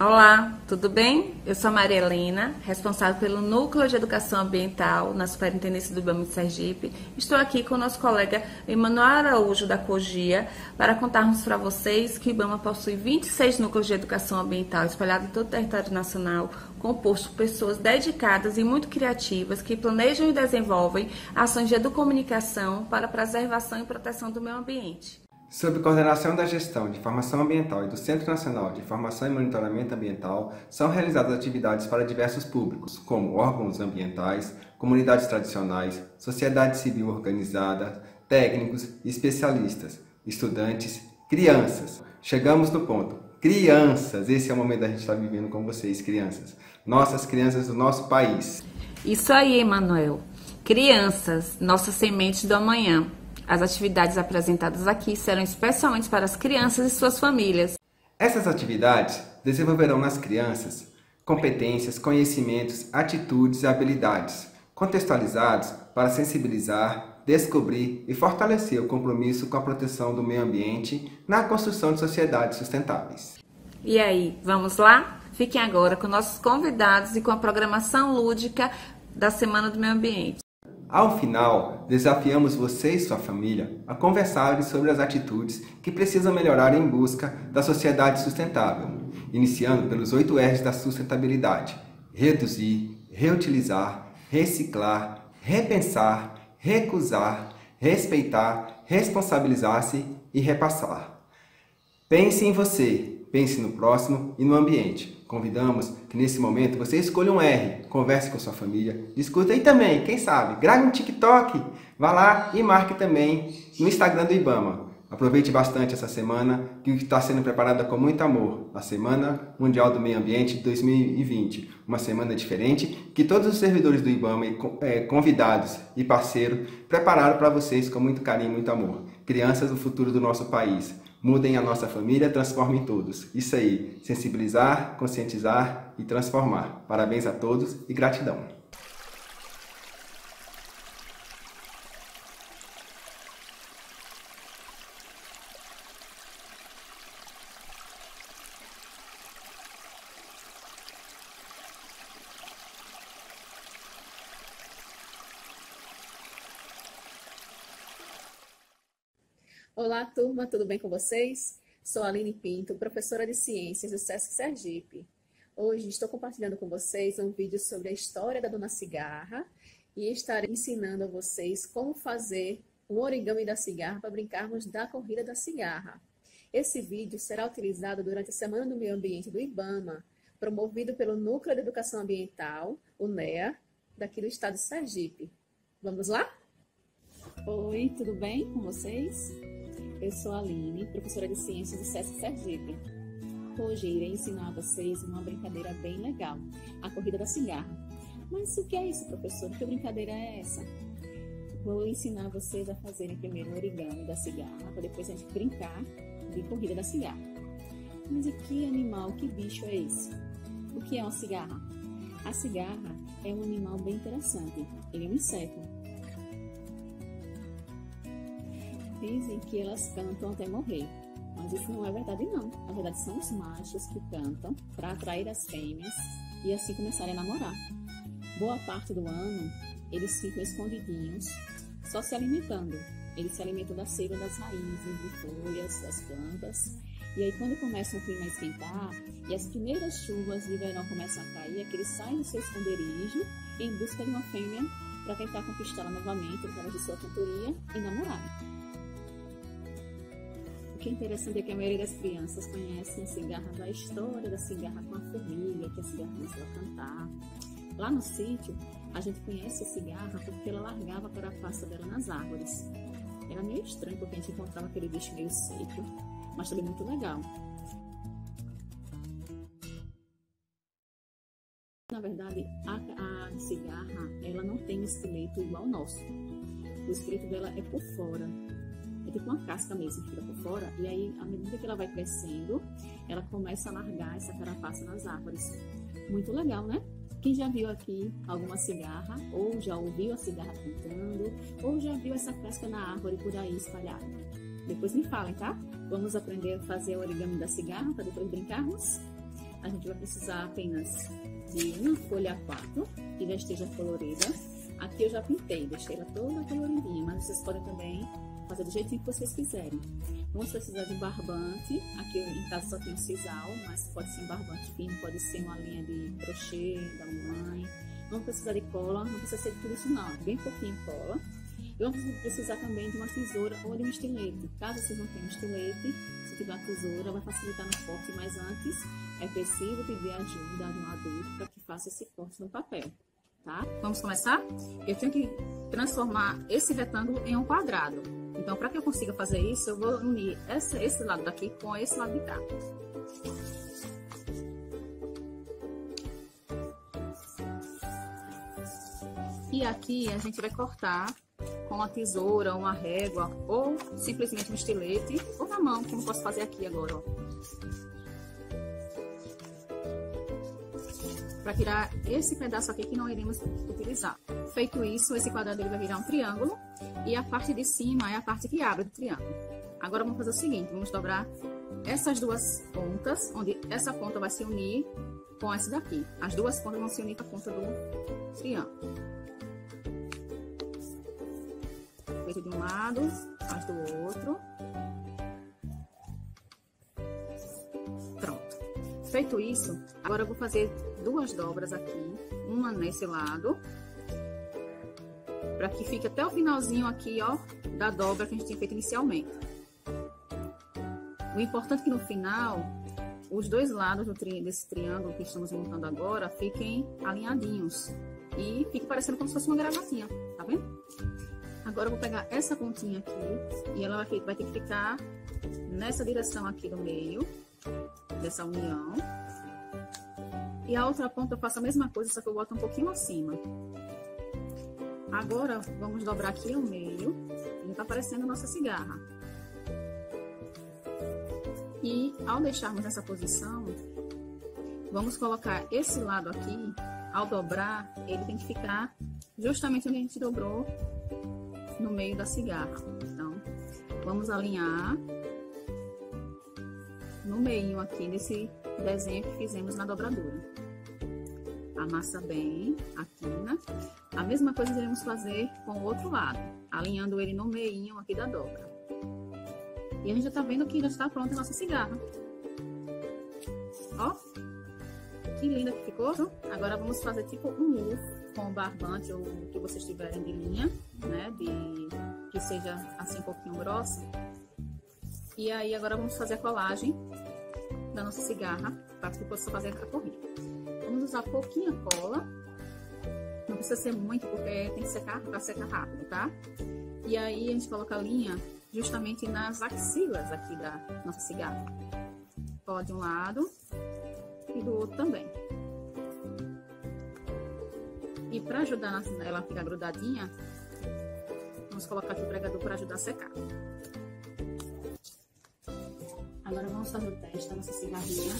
Olá, tudo bem? Eu sou a Maria Helena, responsável pelo Núcleo de Educação Ambiental na Superintendência do IBAMA de Sergipe. Estou aqui com o nosso colega Emanuel Araújo da COGIA para contarmos para vocês que o IBAMA possui 26 núcleos de educação ambiental espalhados em todo o território nacional, composto por pessoas dedicadas e muito criativas que planejam e desenvolvem ações de educomunicação para a preservação e proteção do meio ambiente. Sob coordenação da Gestão de Informação Ambiental e do Centro Nacional de Informação e Monitoramento Ambiental, são realizadas atividades para diversos públicos, como órgãos ambientais, comunidades tradicionais, sociedade civil organizada, técnicos e especialistas, estudantes, crianças. Chegamos no ponto. Crianças! Esse é o momento da gente estar vivendo com vocês, crianças. Nossas crianças do nosso país. Isso aí, Emanuel. Crianças, nossas sementes do amanhã. As atividades apresentadas aqui serão especialmente para as crianças e suas famílias. Essas atividades desenvolverão nas crianças competências, conhecimentos, atitudes e habilidades, contextualizados para sensibilizar, descobrir e fortalecer o compromisso com a proteção do meio ambiente na construção de sociedades sustentáveis. E aí, vamos lá? Fiquem agora com nossos convidados e com a programação lúdica da Semana do Meio Ambiente. Ao final, desafiamos você e sua família a conversarem sobre as atitudes que precisam melhorar em busca da sociedade sustentável, iniciando pelos 8 R's da sustentabilidade: reduzir, reutilizar, reciclar, repensar, recusar, respeitar, responsabilizar-se e repassar. Pense em você, pense no próximo e no ambiente. Convidamos que nesse momento você escolha um R, converse com sua família, discuta e também, quem sabe, grave um TikTok, vá lá e marque também no Instagram do Ibama. Aproveite bastante essa semana que está sendo preparada com muito amor, a Semana Mundial do Meio Ambiente 2020. Uma semana diferente que todos os servidores do IBAMA, é, convidados e parceiros, prepararam para vocês com muito carinho e muito amor. Crianças do futuro do nosso país. Mudem a nossa família, transformem todos. Isso aí, sensibilizar, conscientizar e transformar. Parabéns a todos e gratidão. Olá, turma, tudo bem com vocês? Sou Aline Pinto, professora de Ciências do SESC Sergipe. Hoje estou compartilhando com vocês um vídeo sobre a história da Dona Cigarra e estarei ensinando a vocês como fazer um origami da cigarra para brincarmos da corrida da cigarra. Esse vídeo será utilizado durante a Semana do Meio Ambiente do IBAMA, promovido pelo Núcleo de Educação Ambiental, o NEA, daqui do estado de Sergipe. Vamos lá? Oi, tudo bem com vocês? Eu sou a Aline, professora de Ciências do SESC Sergipe. Hoje irei ensinar a vocês uma brincadeira bem legal, a corrida da cigarra. Mas o que é isso, professor? Que brincadeira é essa? Vou ensinar vocês a fazerem primeiro o origami da cigarra, para depois a gente brincar de corrida da cigarra. Mas e que animal, que bicho é esse? O que é uma cigarra? A cigarra é um animal bem interessante. Ele é um inseto dizem que elas cantam até morrer. Mas isso não é verdade, não. Na verdade, são os machos que cantam para atrair as fêmeas e assim começarem a namorar. Boa parte do ano, eles ficam escondidinhos, só se alimentando. Eles se alimentam da seiva das raízes, de folhas, das plantas. E aí, quando começa o clima a esquentar e as primeiras chuvas de verão começam a cair, é que eles saem do seu esconderijo em busca de uma fêmea para tentar conquistá-la novamente através de sua cantoria e namorar. Que é interessante é que a maioria das crianças conhecem a cigarra da história da cigarra com a família, que a cigarra começou a cantar. Lá no sítio, a gente conhece a cigarra porque ela largava a carapaça dela nas árvores. Era meio estranho porque a gente encontrava aquele bicho meio seco, mas também muito legal. Na verdade, a, a cigarra ela não tem esqueleto igual ao nosso. O esqueleto dela é por fora, é tipo uma casca mesmo que fica por fora, e aí, à medida que ela vai crescendo, ela começa a largar essa carapaça nas árvores. Muito legal, né? Quem já viu aqui alguma cigarra, ou já ouviu a cigarra cantando, ou já viu essa casca na árvore por aí espalhada? Depois me falem, tá? Vamos aprender a fazer o origami da cigarra para depois brincarmos? A gente vai precisar apenas de uma folha A4 que já esteja colorida. Aqui eu já pintei, deixei ela toda coloridinha, mas vocês podem também fazer do jeitinho que vocês quiserem. Vamos precisar de barbante. Aqui em casa só tem um sisal, mas pode ser um barbante fino, pode ser uma linha de crochê da mamãe. Vamos precisar de cola, não precisa ser de tudo isso não, bem pouquinho cola. E vamos precisar também de uma tesoura ou de um estilete. Caso vocês não tenham estilete, se tiver tesoura, vai facilitar no corte, mas antes é preciso pedir ajuda de um adulto para que faça esse corte no papel. Tá? Vamos começar? Eu tenho que transformar esse retângulo em um quadrado. Então, para que eu consiga fazer isso, eu vou unir essa, esse lado daqui com esse lado de cá. E aqui a gente vai cortar com uma tesoura, uma régua, ou simplesmente um estilete, ou na mão, como posso fazer aqui agora, ó. Para tirar esse pedaço aqui que não iremos utilizar. Feito isso, esse quadrado ele vai virar um triângulo, e a parte de cima é a parte que abre do triângulo. Agora vamos fazer o seguinte, vamos dobrar essas duas pontas, onde essa ponta vai se unir com essa daqui. As duas pontas vão se unir com a ponta do triângulo. Feito de um lado, faz do outro. Feito isso, agora eu vou fazer duas dobras aqui, uma nesse lado para que fique até o finalzinho aqui, ó, da dobra que a gente tinha feito inicialmente. O importante é que no final, os dois lados do tri desse triângulo que estamos montando agora fiquem alinhadinhos e fique parecendo como se fosse uma gravatinha, tá vendo? Agora eu vou pegar essa pontinha aqui e ela vai, vai ter que ficar nessa direção aqui do meio dessa união. E a outra ponta eu faço a mesma coisa, só que eu boto um pouquinho acima. Agora, vamos dobrar aqui o meio. E tá aparecendo nossa cigarra. E, ao deixarmos nessa posição, vamos colocar esse lado aqui. Ao dobrar, ele tem que ficar justamente onde a gente dobrou no meio da cigarra. Então, vamos alinhar no meio aqui desse desenho que fizemos na dobradura amassa bem a quina. A mesma coisa iremos fazer com o outro lado, alinhando ele no meio aqui da dobra. E a gente já tá vendo que já está pronta a nossa cigarra. Ó, que linda que ficou. Agora vamos fazer tipo um U com barbante ou o que vocês tiverem de linha, né, de que seja assim um pouquinho grossa. E aí agora vamos fazer a colagem da nossa cigarra para que possa fazer a corrida. Vamos usar pouquinha cola. Não precisa ser muito, porque tem que secar para secar rápido, tá? E aí a gente coloca a linha justamente nas axilas aqui da nossa cigarra. Cola de um lado e do outro também. E para ajudar ela a ficar grudadinha, vamos colocar aqui o pregador para ajudar a secar. Agora vamos fazer o teste da nossa cigarrinha.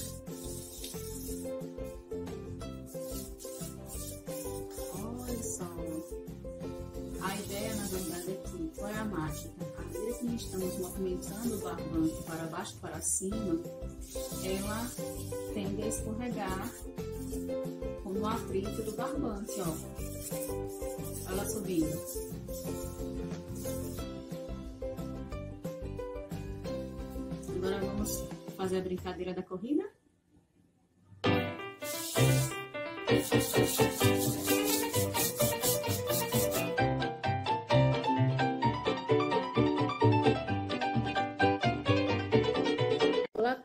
Às vezes estamos movimentando o barbante para baixo para cima, ela tende a escorregar no atrito do barbante, ó. Ela subindo. Agora vamos fazer a brincadeira da corrida?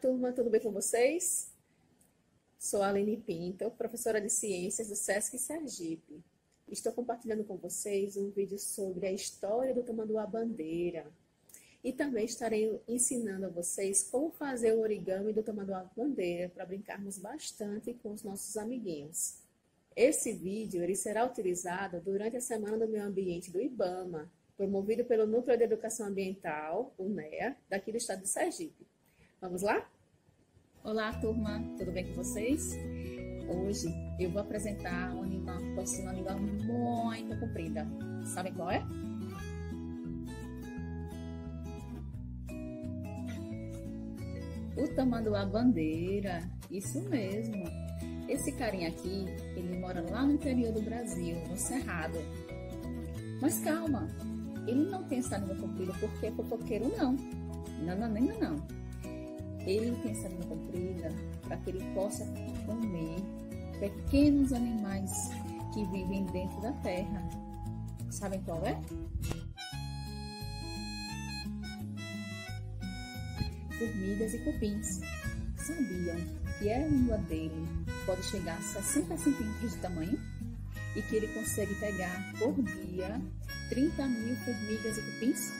turma, tudo bem com vocês? Sou a Aline Pinto, professora de Ciências do SESC Sergipe. Estou compartilhando com vocês um vídeo sobre a história do Tamanduá Bandeira. E também estarei ensinando a vocês como fazer o origami do Tamanduá Bandeira para brincarmos bastante com os nossos amiguinhos. Esse vídeo ele será utilizado durante a Semana do Meio Ambiente do IBAMA, promovido pelo Núcleo de Educação Ambiental, o NEA, daqui do estado de Sergipe. Vamos lá? Olá, turma, tudo bem com vocês? Hoje eu vou apresentar um animal que possui uma língua muito comprida. Sabe qual é? O tamanduá bandeira, isso mesmo. Esse carinha aqui, ele mora lá no interior do Brasil, no Cerrado. Mas calma, ele não tem língua comprida porque é fofoqueiro, não. Não, não, não, não. Ele tem língua comprida para que ele possa comer pequenos animais que vivem dentro da terra. Sabem qual é? Formigas e cupins. Sabiam que a língua dele pode chegar a 60 centímetros de tamanho? E que ele consegue pegar por dia 30 mil formigas e cupins?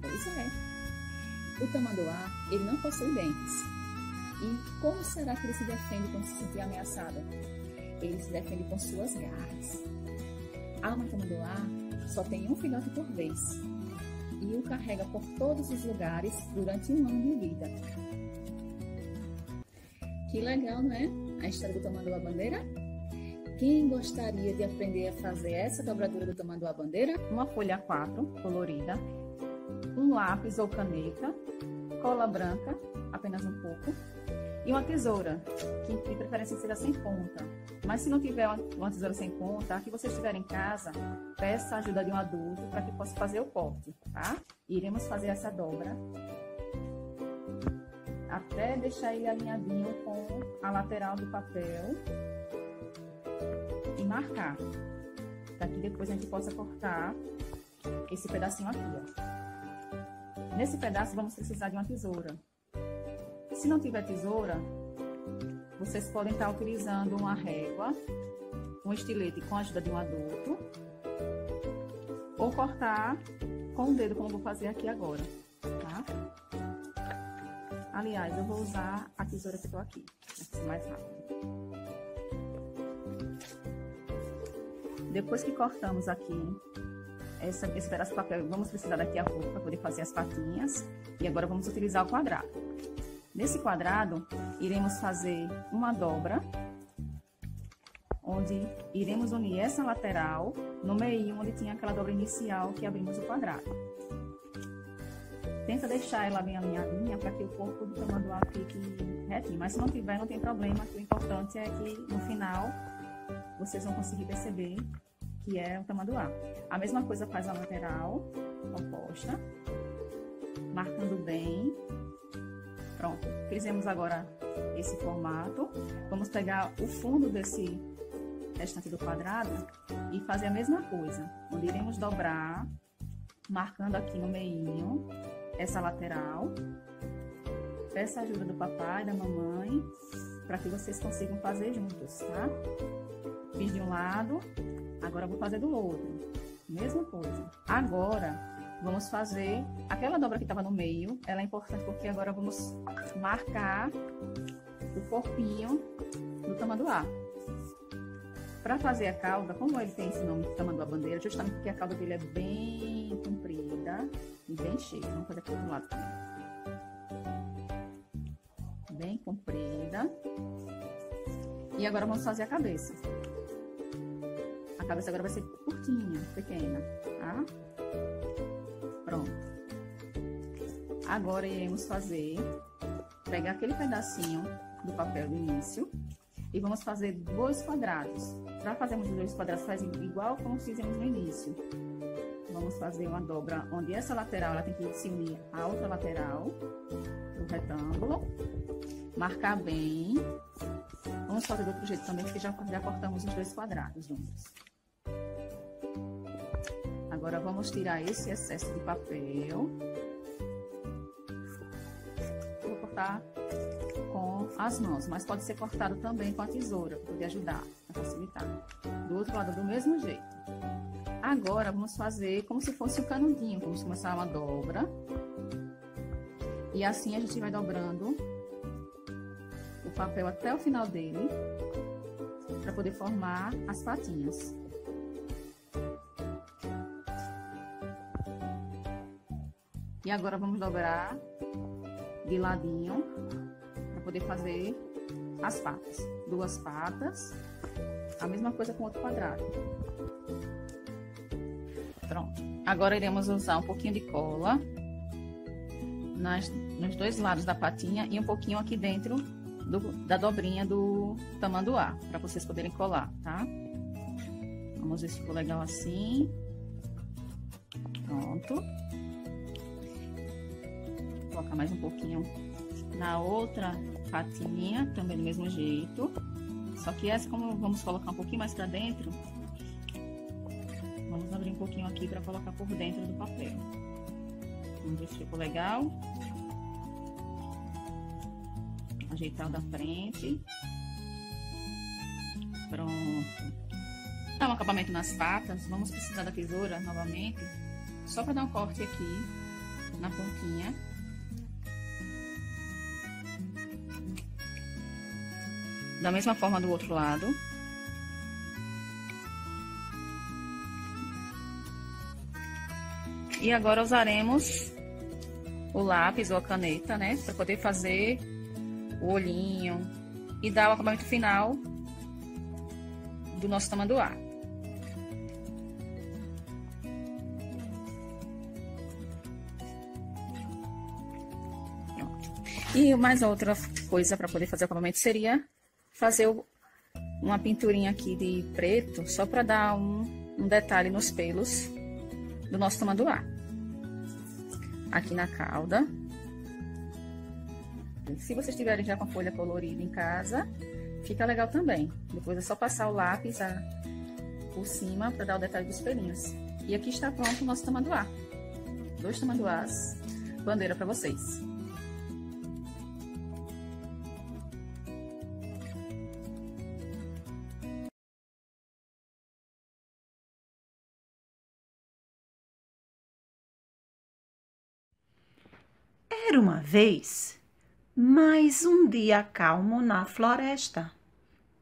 Pois é. O tamanduá, ele não possui dentes. E como será que ele se defende quando se sentir ameaçado? Ele se defende com suas garras. A alma tamanduá só tem um filhote por vez e o carrega por todos os lugares durante um ano de vida. Que legal, não é? A história do tamanduá bandeira? Quem gostaria de aprender a fazer essa dobradura do tamanduá bandeira? Uma folha 4 colorida, um lápis ou caneta, cola branca, apenas um pouco, e uma tesoura, que de preferência seja sem ponta. Mas se não tiver uma tesoura sem ponta, que você estiver em casa, peça a ajuda de um adulto para que possa fazer o corte, tá? Iremos fazer essa dobra até deixar ele alinhadinho com a lateral do papel e marcar, para que depois a gente possa cortar esse pedacinho aqui, ó. Nesse pedaço vamos precisar de uma tesoura. Se não tiver tesoura, vocês podem estar utilizando uma régua, um estilete com a ajuda de um adulto, ou cortar com o dedo, como vou fazer aqui agora, tá? Aliás, eu vou usar a tesoura que tô aqui, ser mais rápido. Depois que cortamos aqui essa, esse pedaço de papel, vamos precisar daqui a pouco para poder fazer as patinhas. E agora vamos utilizar o quadrado. Nesse quadrado, iremos fazer uma dobra, onde iremos unir essa lateral no meio onde tinha aquela dobra inicial que abrimos o quadrado. Tenta deixar ela bem alinhadinha para que o corpo do tamanduá fique retinho, mas se não tiver, não tem problema, o importante é que no final vocês vão conseguir perceber que é o tamanduá. A mesma coisa faz a lateral oposta, marcando bem Pronto, fizemos agora esse formato. Vamos pegar o fundo desse restante do quadrado e fazer a mesma coisa. Onde iremos dobrar, marcando aqui no meio essa lateral. Peça a ajuda do papai e da mamãe para que vocês consigam fazer juntos, tá? Fiz de um lado, agora vou fazer do outro. Mesma coisa. Agora, Vamos fazer aquela dobra que estava no meio, ela é importante porque agora vamos marcar o corpinho do tamanduá. Para fazer a cauda, como ele tem esse nome tamanduá bandeira, justamente porque a cauda dele é bem comprida e bem cheia. Vamos fazer aqui do outro lado também. Bem comprida. E agora vamos fazer a cabeça. A cabeça agora vai ser curtinha, pequena, tá? Pronto. Agora iremos fazer, pegar aquele pedacinho do papel do início e vamos fazer dois quadrados. Para fazermos os dois quadrados, faz igual como fizemos no início. Vamos fazer uma dobra onde essa lateral ela tem que se unir à outra lateral do retângulo. Marcar bem. Vamos fazer do outro jeito também, porque já, já cortamos os dois quadrados juntos. Agora vamos tirar esse excesso de papel. Vou cortar com as mãos, mas pode ser cortado também com a tesoura, para poder ajudar, a facilitar. Do outro lado, do mesmo jeito. Agora, vamos fazer como se fosse um canudinho. Vamos começar uma dobra. E assim a gente vai dobrando o papel até o final dele, para poder formar as patinhas. E agora vamos dobrar de ladinho para poder fazer as patas. Duas patas, a mesma coisa com outro quadrado. Pronto. Agora iremos usar um pouquinho de cola nas, nos dois lados da patinha e um pouquinho aqui dentro do, da dobrinha do tamanduá, para vocês poderem colar, tá? Vamos ver se ficou legal assim. Pronto. Colocar mais um pouquinho na outra patinha, também do mesmo jeito. Só que essa, como vamos colocar um pouquinho mais para dentro, vamos abrir um pouquinho aqui para colocar por dentro do papel. Vamos ver se ficou legal. Ajeitar o da frente. Pronto. Dá um acabamento nas patas. Vamos precisar da tesoura novamente. Só para dar um corte aqui na pontinha. Da mesma forma do outro lado. E agora usaremos o lápis ou a caneta, né? Para poder fazer o olhinho e dar o acabamento final do nosso tamanduá. E mais outra coisa para poder fazer o acabamento seria fazer uma pinturinha aqui de preto, só para dar um, um detalhe nos pelos do nosso tamanduá aqui na cauda. Se vocês tiverem já com folha colorida em casa, fica legal também. Depois é só passar o lápis a, por cima para dar o detalhe dos pelinhos. E aqui está pronto o nosso tamanduá. Dois tamanduás, bandeira para vocês. Era uma vez mais um dia calmo na floresta,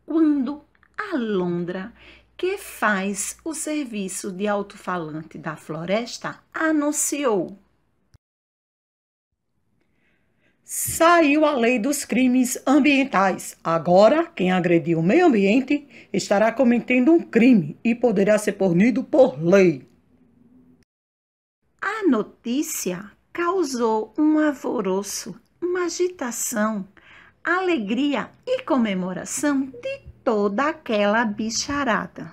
quando a Londra, que faz o serviço de alto-falante da floresta, anunciou. Saiu a lei dos crimes ambientais. Agora, quem agrediu o meio ambiente estará cometendo um crime e poderá ser punido por lei. A notícia causou um alvoroço, uma agitação, alegria e comemoração de toda aquela bicharada.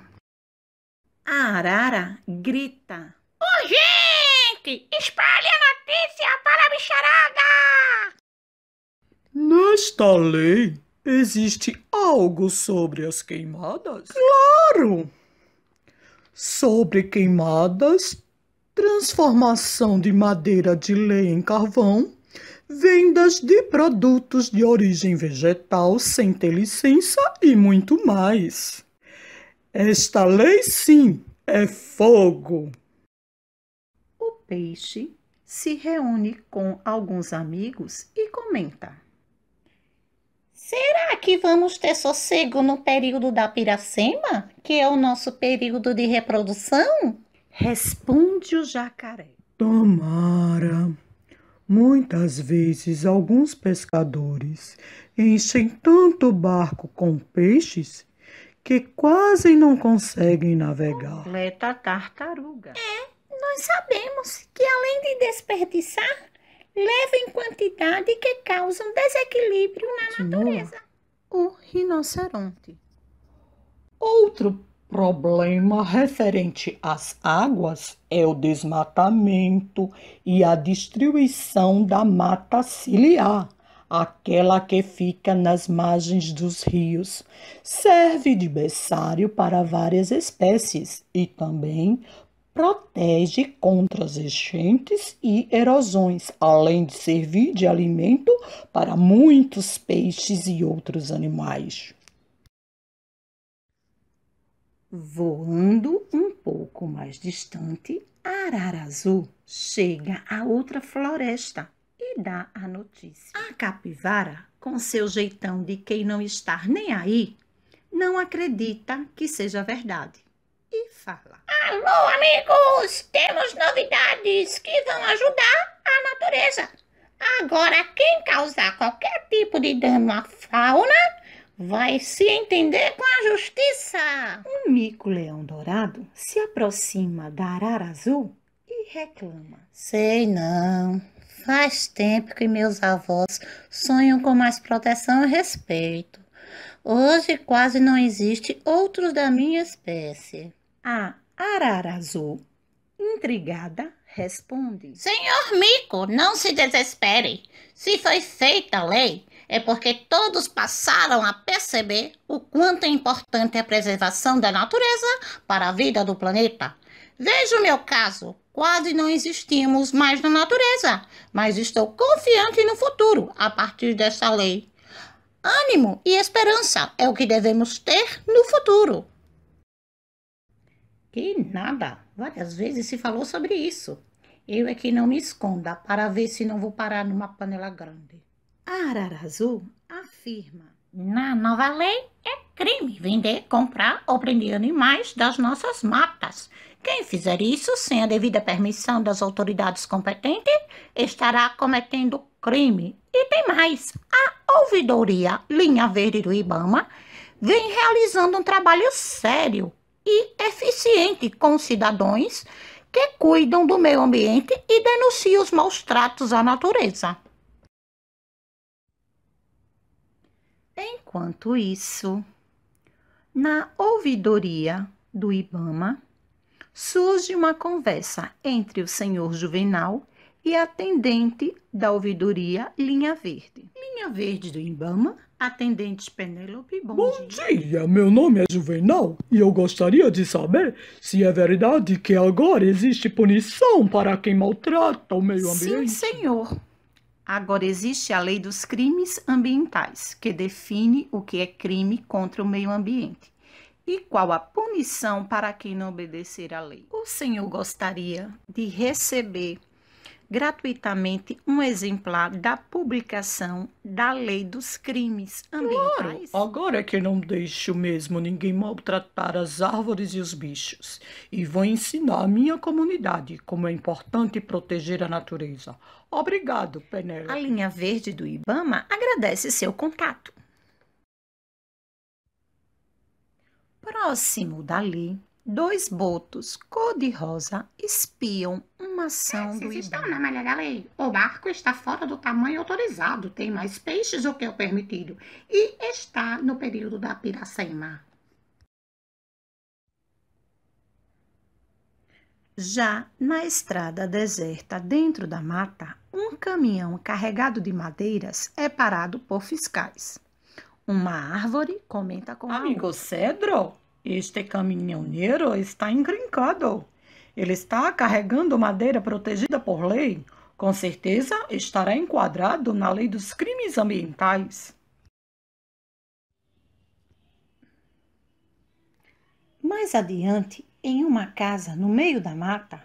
A arara grita: Ô oh, gente, espalhe a notícia para a bicharada! Nesta lei existe algo sobre as queimadas? Claro! Sobre queimadas transformação de madeira de lei em carvão, vendas de produtos de origem vegetal sem ter licença e muito mais. Esta lei, sim, é fogo. O peixe se reúne com alguns amigos e comenta. Será que vamos ter sossego no período da piracema, que é o nosso período de reprodução? Responde o jacaré. Tomara. Muitas vezes alguns pescadores enchem tanto barco com peixes que quase não conseguem navegar. Completa tartaruga. É, nós sabemos que além de desperdiçar, leva em quantidade que causam desequilíbrio na natureza. O rinoceronte. Outro problema referente às águas é o desmatamento e a destruição da mata ciliar, aquela que fica nas margens dos rios. Serve de berçário para várias espécies e também protege contra as enchentes e erosões, além de servir de alimento para muitos peixes e outros animais. Voando um pouco mais distante, arara azul chega a outra floresta e dá a notícia. A capivara, com seu jeitão de quem não está nem aí, não acredita que seja verdade e fala: Alô, amigos! Temos novidades que vão ajudar a natureza. Agora, quem causar qualquer tipo de dano à fauna vai se entender com a justiça. Um mico-leão dourado se aproxima da arara azul e reclama. Sei não. Faz tempo que meus avós sonham com mais proteção e respeito. Hoje quase não existe outros da minha espécie. A arara azul, intrigada, responde: Senhor Mico, não se desespere. Se foi feita a lei, é porque todos passaram a perceber o quanto é importante a preservação da natureza para a vida do planeta. Veja o meu caso. Quase não existimos mais na natureza, mas estou confiante no futuro a partir dessa lei. Ânimo e esperança é o que devemos ter no futuro. Que nada! Várias vezes se falou sobre isso. Eu é que não me esconda para ver se não vou parar numa panela grande. A arara azul afirma: Na nova lei é crime vender, comprar ou prender animais das nossas matas. Quem fizer isso sem a devida permissão das autoridades competentes estará cometendo crime. E tem mais: a ouvidoria Linha Verde do Ibama vem realizando um trabalho sério e eficiente com cidadãos que cuidam do meio ambiente e denunciam os maus tratos à natureza. Enquanto isso, na ouvidoria do Ibama, surge uma conversa entre o senhor Juvenal e a atendente da ouvidoria Linha Verde. Linha Verde do Ibama, atendente Penélope, bom, Bom dia. dia, meu nome é Juvenal e eu gostaria de saber se é verdade que agora existe punição para quem maltrata o meio Sim, ambiente. senhor. Agora existe a lei dos crimes ambientais, que define o que é crime contra o meio ambiente e qual a punição para quem não obedecer à lei. O senhor gostaria de receber gratuitamente um exemplar da publicação da lei dos crimes ambientais? Agora é que não deixo mesmo ninguém maltratar as árvores e os bichos. E vou ensinar a minha comunidade como é importante proteger a natureza. Obrigado, A Penélope. linha verde do Ibama agradece seu contato. Próximo dali, dois botos cor-de-rosa espiam uma ação do Vocês estão Ibama. na malha da lei. O barco está fora do tamanho autorizado, tem mais peixes do que o permitido e está no período da piracema. Já na estrada deserta dentro da mata, um caminhão carregado de madeiras é parado por fiscais. Uma árvore comenta com a Amigo Cedro, este caminhoneiro está encrencado. Ele está carregando madeira protegida por lei. Com certeza estará enquadrado na lei dos crimes ambientais. Mais adiante, em uma casa no meio da mata,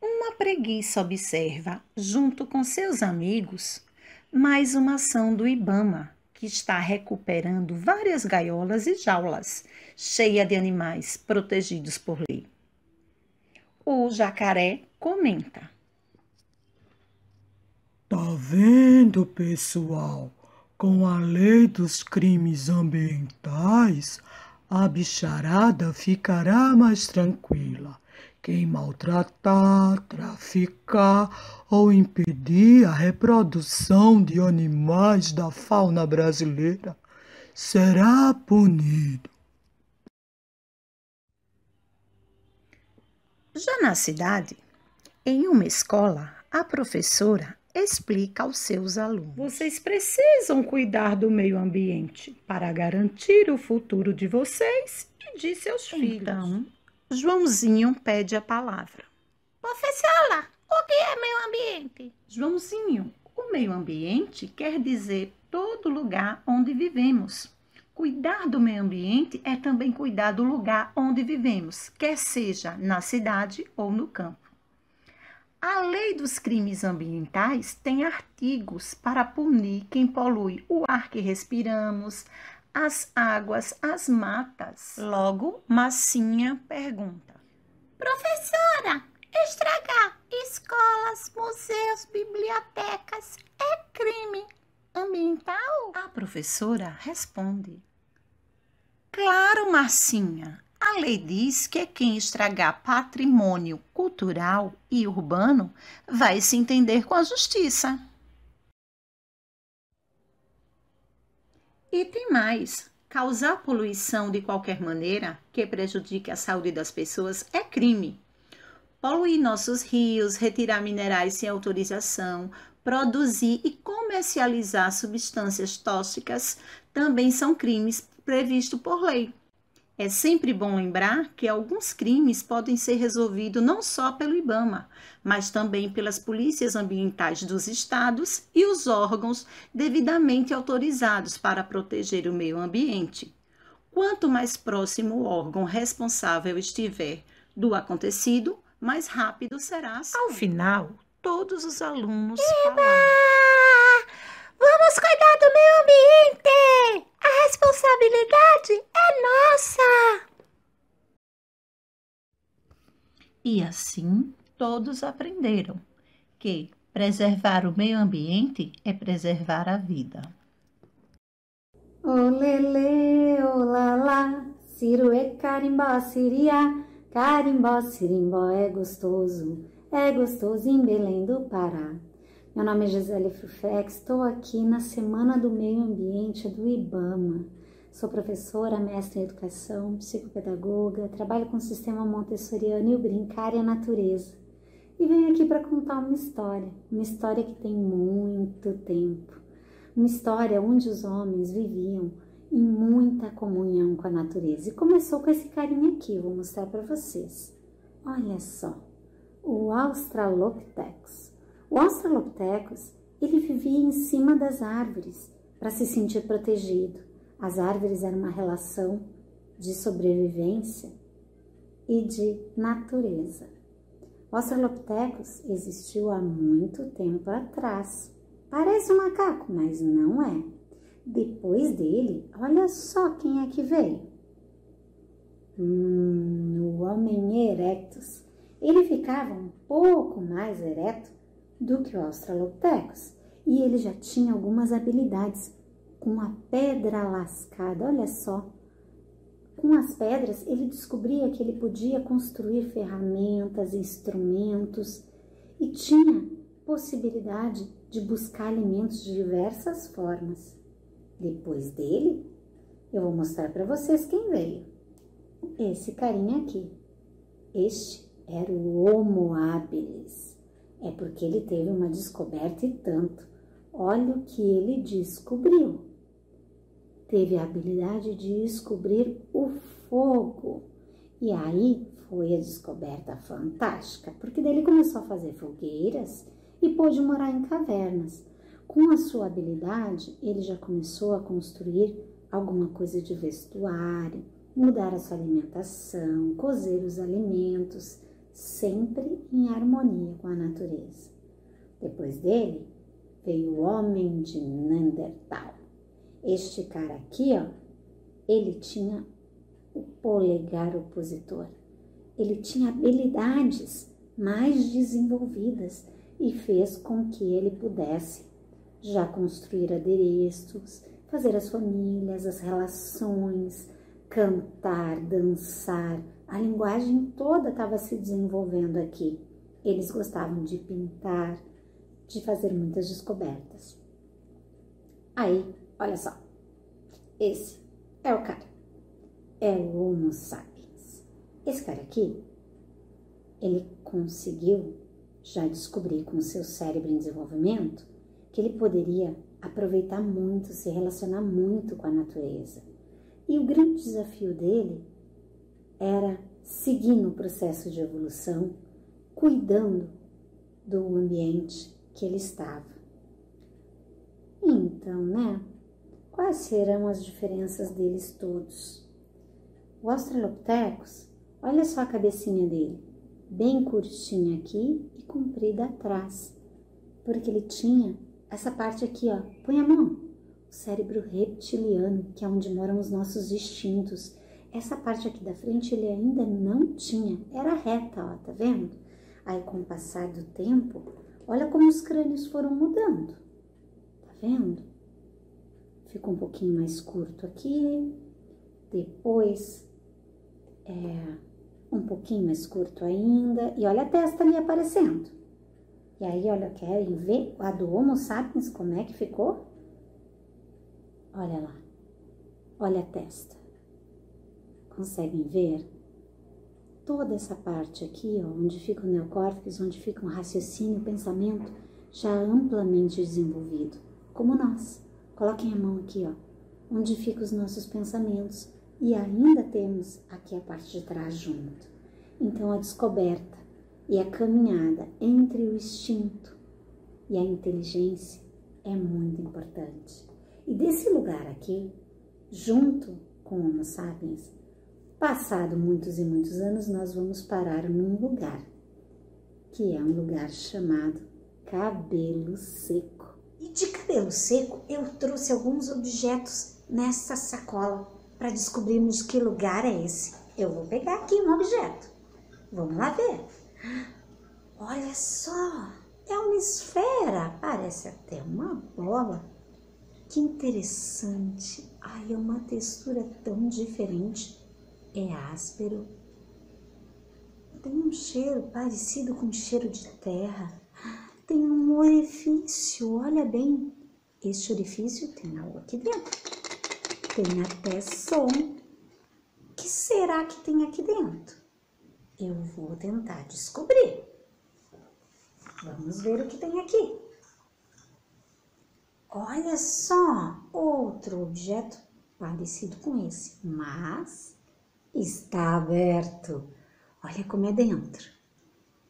uma preguiça observa, junto com seus amigos, mais uma ação do Ibama, que está recuperando várias gaiolas e jaulas, cheia de animais protegidos por lei. O jacaré comenta. Tá vendo, pessoal? Com a lei dos crimes ambientais, a bicharada ficará mais tranquila. Quem maltratar, traficar ou impedir a reprodução de animais da fauna brasileira será punido. Já na cidade, em uma escola, a professora explica aos seus alunos. Vocês precisam cuidar do meio ambiente para garantir o futuro de vocês e de seus filhos. Então, Joãozinho pede a palavra. Professora, o que é meio ambiente? Joãozinho, o meio ambiente quer dizer todo lugar onde vivemos. Cuidar do meio ambiente é também cuidar do lugar onde vivemos, quer seja na cidade ou no campo. A lei dos crimes ambientais tem artigos para punir quem polui o ar que respiramos, as águas, as matas. Logo, Massinha pergunta: Professora, estragar escolas, museus, bibliotecas é crime ambiental? A professora responde: Claro, Marcinha. A lei diz que quem estragar patrimônio cultural e urbano vai se entender com a justiça. E tem mais. Causar poluição de qualquer maneira que prejudique a saúde das pessoas é crime. Poluir nossos rios, retirar minerais sem autorização, produzir e comercializar substâncias tóxicas também são crimes previstos por lei. É sempre bom lembrar que alguns crimes podem ser resolvidos não só pelo IBAMA, mas também pelas polícias ambientais dos estados e os órgãos devidamente autorizados para proteger o meio ambiente. Quanto mais próximo o órgão responsável estiver do acontecido, mais rápido será. Ao final, todos os alunos Eba! Vamos cuidar do meio ambiente! A responsabilidade é nossa! E assim todos aprenderam que preservar o meio ambiente é preservar a vida. Olele, olala, Ciro carimbó, siria, carimbó, sirimbó é gostoso, é gostoso em Belém do Pará. Meu nome é Gisele Frufex, estou aqui na Semana do Meio Ambiente do IBAMA. Sou professora, mestre em educação, psicopedagoga, trabalho com o sistema montessoriano e o brincar e a natureza. E venho aqui para contar uma história, uma história que tem muito tempo. Uma história onde os homens viviam em muita comunhão com a natureza. E começou com esse carinha aqui, vou mostrar para vocês. Olha só, o Australopithecus. O Australopithecus, ele vivia em cima das árvores para se sentir protegido. As árvores eram uma relação de sobrevivência e de natureza. O Australopithecus existiu há muito tempo atrás. Parece um macaco, mas não é. Depois dele, olha só quem é que veio. Hum, o Homem erectus. Ele ficava um pouco mais ereto do que o Australopithecus e ele já tinha algumas habilidades com a pedra lascada. Olha só, com as pedras ele descobria que ele podia construir ferramentas, instrumentos e tinha possibilidade de buscar alimentos de diversas formas. Depois dele, eu vou mostrar para vocês quem veio. Esse carinha aqui. Este era o Homo habilis é porque ele teve uma descoberta e tanto. Olha o que ele descobriu. Teve a habilidade de descobrir o fogo. E aí foi a descoberta fantástica, porque daí ele começou a fazer fogueiras e pôde morar em cavernas. Com a sua habilidade, ele já começou a construir alguma coisa de vestuário, mudar a sua alimentação, cozer os alimentos sempre em harmonia com a natureza. Depois dele veio o homem de Neandertal. Este cara aqui, ó, ele tinha o polegar opositor. Ele tinha habilidades mais desenvolvidas e fez com que ele pudesse já construir adereços, fazer as famílias, as relações, cantar, dançar, a linguagem toda estava se desenvolvendo aqui. Eles gostavam de pintar, de fazer muitas descobertas. Aí, olha só, esse é o cara, é o Homo sapiens. Esse cara aqui, ele conseguiu já descobrir com seu cérebro em desenvolvimento que ele poderia aproveitar muito, se relacionar muito com a natureza. E o grande desafio dele era seguindo o processo de evolução, cuidando do ambiente que ele estava. Então, né? Quais serão as diferenças deles todos? O Australopithecus, olha só a cabecinha dele, bem curtinha aqui e comprida atrás, porque ele tinha essa parte aqui, ó, põe a mão, o cérebro reptiliano, que é onde moram os nossos instintos, essa parte aqui da frente ele ainda não tinha, era reta, ó, tá vendo? Aí com o passar do tempo, olha como os crânios foram mudando, tá vendo? Ficou um pouquinho mais curto aqui, Depois, é, um pouquinho mais curto ainda. E olha a testa ali aparecendo. E aí, olha, querem ver a do Homo sapiens como é que ficou? Olha lá. Olha a testa. Conseguem ver? Toda essa parte aqui, ó, onde fica o neocórtex, onde fica o raciocínio, o pensamento, já amplamente desenvolvido, como nós. Coloquem a mão aqui, ó, onde ficam os nossos pensamentos. E ainda temos aqui a parte de trás junto. Então, a descoberta e a caminhada entre o instinto e a inteligência é muito importante. E desse lugar aqui, junto com o Homo sapiens, passado muitos e muitos anos, nós vamos parar num lugar, que é um lugar chamado cabelo seco. E de cabelo seco, eu trouxe alguns objetos nessa sacola para descobrirmos que lugar é esse. Eu vou pegar aqui um objeto. Vamos lá ver. Olha só, é uma esfera, parece até uma bola. Que interessante. Ai, é uma textura tão diferente. É áspero. Tem um cheiro parecido com cheiro de terra. Tem um orifício, olha bem. Este orifício tem algo aqui dentro. Tem até som. O que será que tem aqui dentro? Eu vou tentar descobrir. Vamos ver o que tem aqui. Olha só, outro objeto parecido com esse, mas está aberto. Olha como é dentro.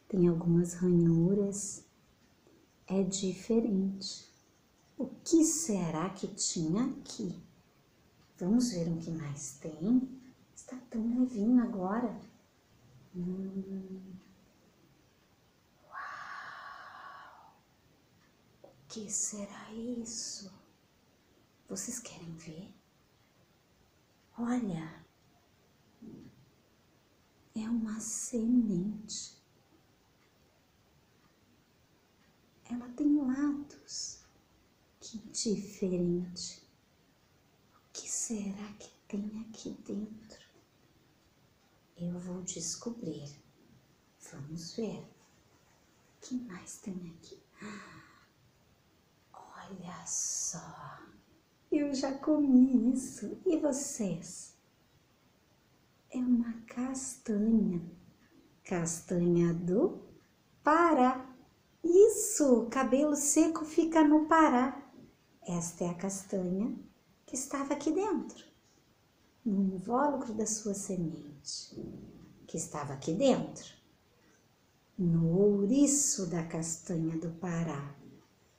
Tem algumas ranhuras. É diferente. O que será que tinha aqui? Vamos ver o que mais tem. Está tão levinho agora. Hum. que será isso? Vocês querem ver? Olha, é uma semente. Ela tem lados. Que diferente. O que será que tem aqui dentro? Eu vou descobrir. Vamos ver. O que mais tem aqui? Olha só, eu já comi isso. E vocês? É uma castanha. Castanha do Pará. Isso, cabelo seco fica no Pará. Esta é a castanha que estava aqui dentro, no invólucro da sua semente, que estava aqui dentro, no ouriço da castanha do Pará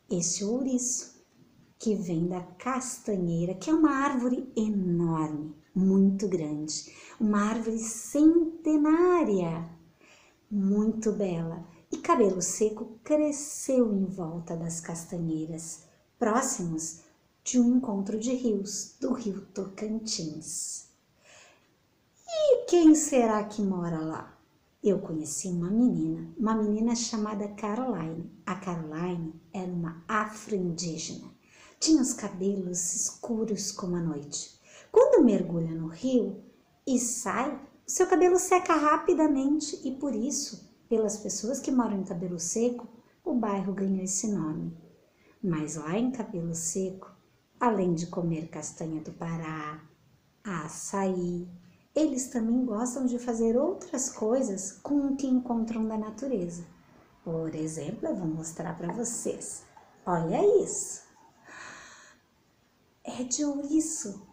esse ouriço, que vem da castanheira, que é uma árvore enorme, muito grande, uma árvore centenária, muito bela. E cabelo seco cresceu em volta das castanheiras, próximos de um encontro de rios, do rio Tocantins. E quem será que mora lá? eu conheci uma menina, uma menina chamada Caroline. A Caroline era uma afro-indígena. Tinha os cabelos escuros como a noite. Quando mergulha no rio e sai, seu cabelo seca rapidamente e por isso, pelas pessoas que moram em Cabelo Seco, o bairro ganhou esse nome. Mas lá em Cabelo Seco, além de comer castanha do Pará, açaí, eles também gostam de fazer outras coisas com o que encontram da natureza. Por exemplo, eu vou mostrar para vocês. Olha isso. É de ouriço,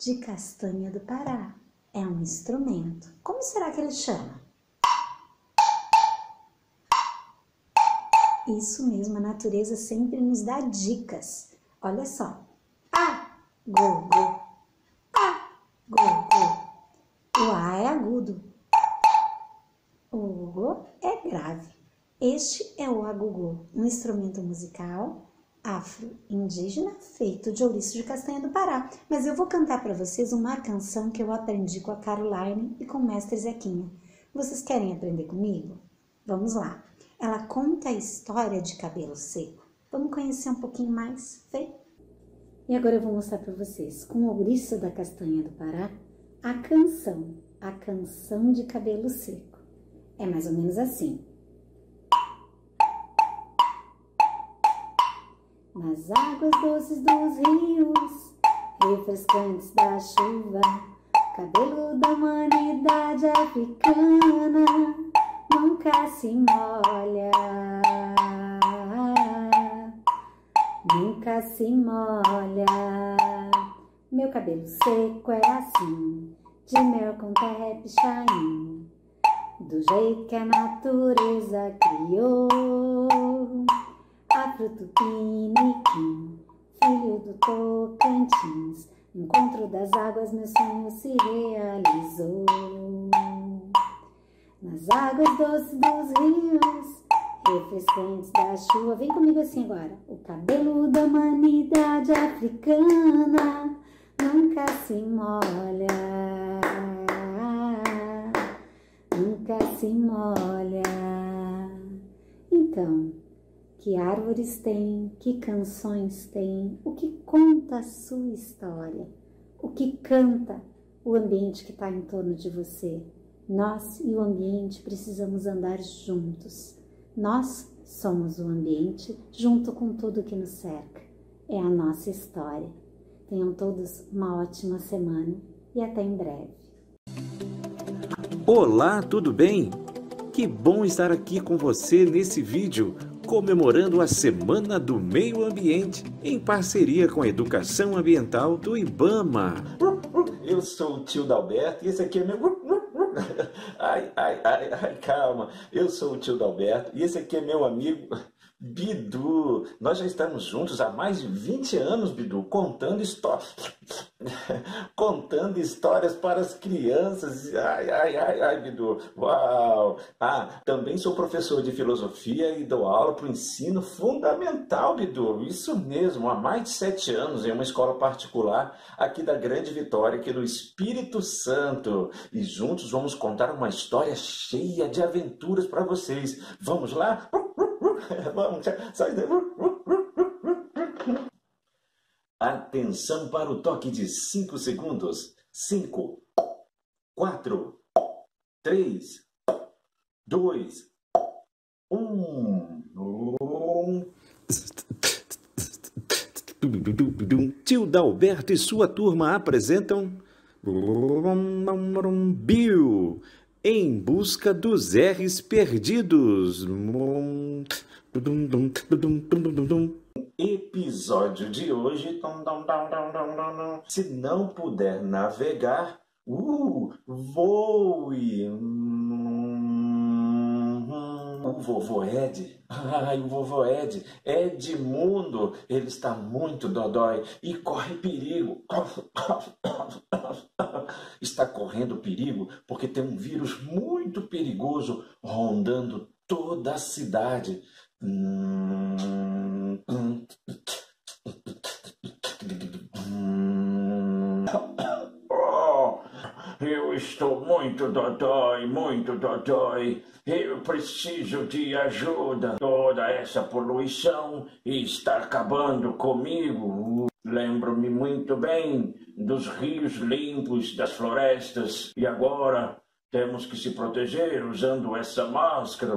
de castanha do Pará. É um instrumento. Como será que ele chama? Isso mesmo, a natureza sempre nos dá dicas. Olha só. Ah, go, go. Ah, go, go. O A é agudo. O O é grave. Este é o agogô, um instrumento musical afro-indígena feito de ouriço de castanha do Pará. Mas eu vou cantar para vocês uma canção que eu aprendi com a Caroline e com o mestre Zequinha. Vocês querem aprender comigo? Vamos lá. Ela conta a história de cabelo seco. Vamos conhecer um pouquinho mais? Vem! E agora eu vou mostrar para vocês, com ouriço da castanha do Pará, a canção, a canção de cabelo seco. É mais ou menos assim. Nas águas doces dos rios, refrescantes da chuva, cabelo da humanidade africana nunca se molha. Nunca se molha. Meu cabelo seco é assim, de mel com terra pichain, do jeito que a natureza criou. Afro Tupiniquim, filho do Tocantins, encontro das águas meu sonho se realizou. Nas águas doces dos rios, refrescantes da chuva, vem comigo assim agora. O cabelo da humanidade africana nunca se molha, nunca se molha. Então, que árvores tem, que canções tem, o que conta a sua história, o que canta o ambiente que está em torno de você. Nós e o ambiente precisamos andar juntos. Nós somos o ambiente junto com tudo que nos cerca. É a nossa história. Tenham todos uma ótima semana e até em breve. Olá, tudo bem? Que bom estar aqui com você nesse vídeo comemorando a Semana do Meio Ambiente em parceria com a Educação Ambiental do IBAMA. Eu sou o tio Dalberto e esse aqui é meu. Ai, ai, ai, ai, calma. Eu sou o tio Dalberto e esse aqui é meu amigo. Bidu, nós já estamos juntos há mais de 20 anos, Bidu, contando histórias. contando histórias para as crianças. Ai, ai, ai, ai, Bidu. Uau! Ah, também sou professor de filosofia e dou aula para o ensino fundamental, Bidu. Isso mesmo, há mais de sete anos em uma escola particular aqui da Grande Vitória, aqui no Espírito Santo. E juntos vamos contar uma história cheia de aventuras para vocês. Vamos lá? Vamos, sai daí. Atenção para o toque de 5 segundos. 5, 4, 3, 2, 1. Tio Dalberto e sua turma apresentam Bill em busca dos R's perdidos. Episódio de hoje. Se não puder navegar, uh, voe. O vovô Ed, ai, o vovô Ed, Edmundo, ele está muito dodói e corre perigo. Está correndo perigo porque tem um vírus muito perigoso rondando toda a cidade. Eu estou muito dodói, muito dodói. Eu preciso de ajuda. Toda essa poluição está acabando comigo. Lembro-me muito bem dos rios limpos, das florestas, e agora temos que se proteger usando essa máscara.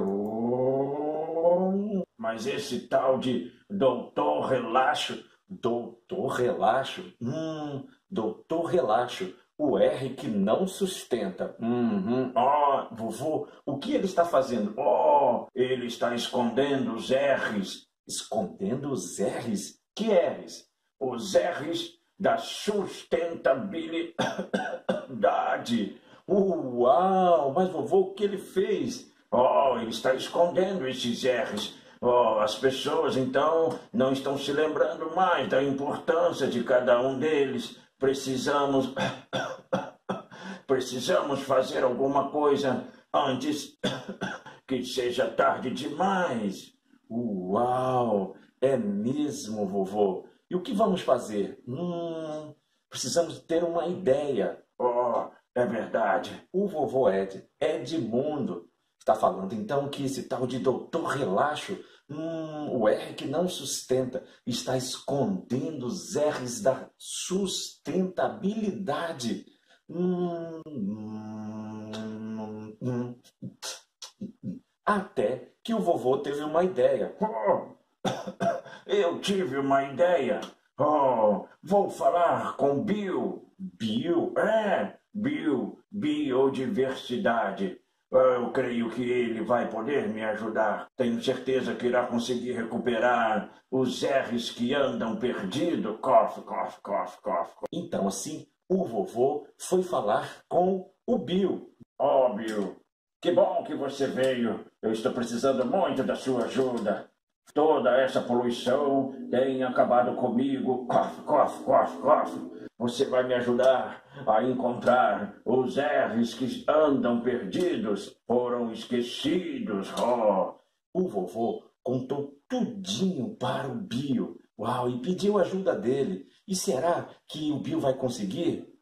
Mas esse tal de doutor relaxo, doutor relaxo, hum, doutor relaxo, o R que não sustenta. Uhum. Oh, vovô, o que ele está fazendo? Oh, ele está escondendo os R's. Escondendo os R's? Que R's? Os R's da sustentabilidade. Uau, mas vovô, o que ele fez? Oh, ele está escondendo esses R's. Oh, as pessoas então não estão se lembrando mais da importância de cada um deles. Precisamos. Precisamos fazer alguma coisa antes que seja tarde demais. Uau! É mesmo, vovô. E o que vamos fazer? Hum, precisamos ter uma ideia. Oh, é verdade. O vovô Ed, Edmundo, está falando então que esse tal de doutor relaxo Hum, o R que não sustenta está escondendo os R's da sustentabilidade. Hum, hum. Até que o vovô teve uma ideia. Oh, eu tive uma ideia. Oh, vou falar com Bill. Bill? É, Bill, biodiversidade. Eu creio que ele vai poder me ajudar. Tenho certeza que irá conseguir recuperar os R's que andam perdidos. Cof, cof, cof, cof. Então, assim, o vovô foi falar com o Bill. Oh, Bill, que bom que você veio. Eu estou precisando muito da sua ajuda. Toda essa poluição tem acabado comigo. Cof, cof, cof, cof. Você vai me ajudar a encontrar os R's que andam perdidos, foram esquecidos. Oh. O vovô contou tudinho para o Bill. Uau, e pediu ajuda dele. E será que o Bill vai conseguir?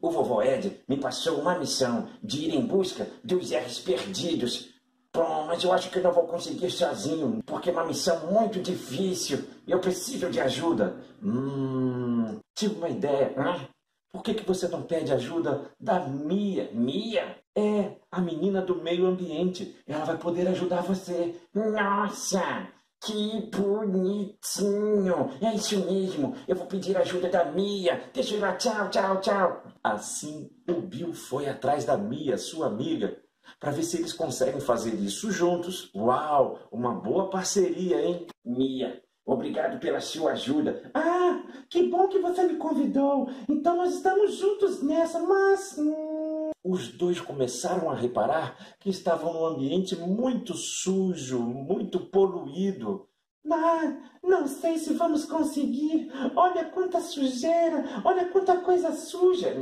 O vovô Ed me passou uma missão de ir em busca dos R's perdidos. Bom, mas eu acho que eu não vou conseguir sozinho, porque é uma missão muito difícil e eu preciso de ajuda. Hum, tive uma ideia. Né? Por que, que você não pede ajuda da Mia? Mia? É a menina do meio ambiente. Ela vai poder ajudar você. Nossa! Que bonitinho! É isso mesmo. Eu vou pedir ajuda da Mia. Deixa eu ir lá. Tchau, tchau, tchau. Assim, o Bill foi atrás da Mia, sua amiga, para ver se eles conseguem fazer isso juntos. Uau! Uma boa parceria, hein? Mia, obrigado pela sua ajuda. Ah, que bom que você me convidou. Então nós estamos juntos nessa, mas. Hum... Os dois começaram a reparar que estavam num ambiente muito sujo, muito poluído. Ah, não sei se vamos conseguir. Olha quanta sujeira, olha quanta coisa suja.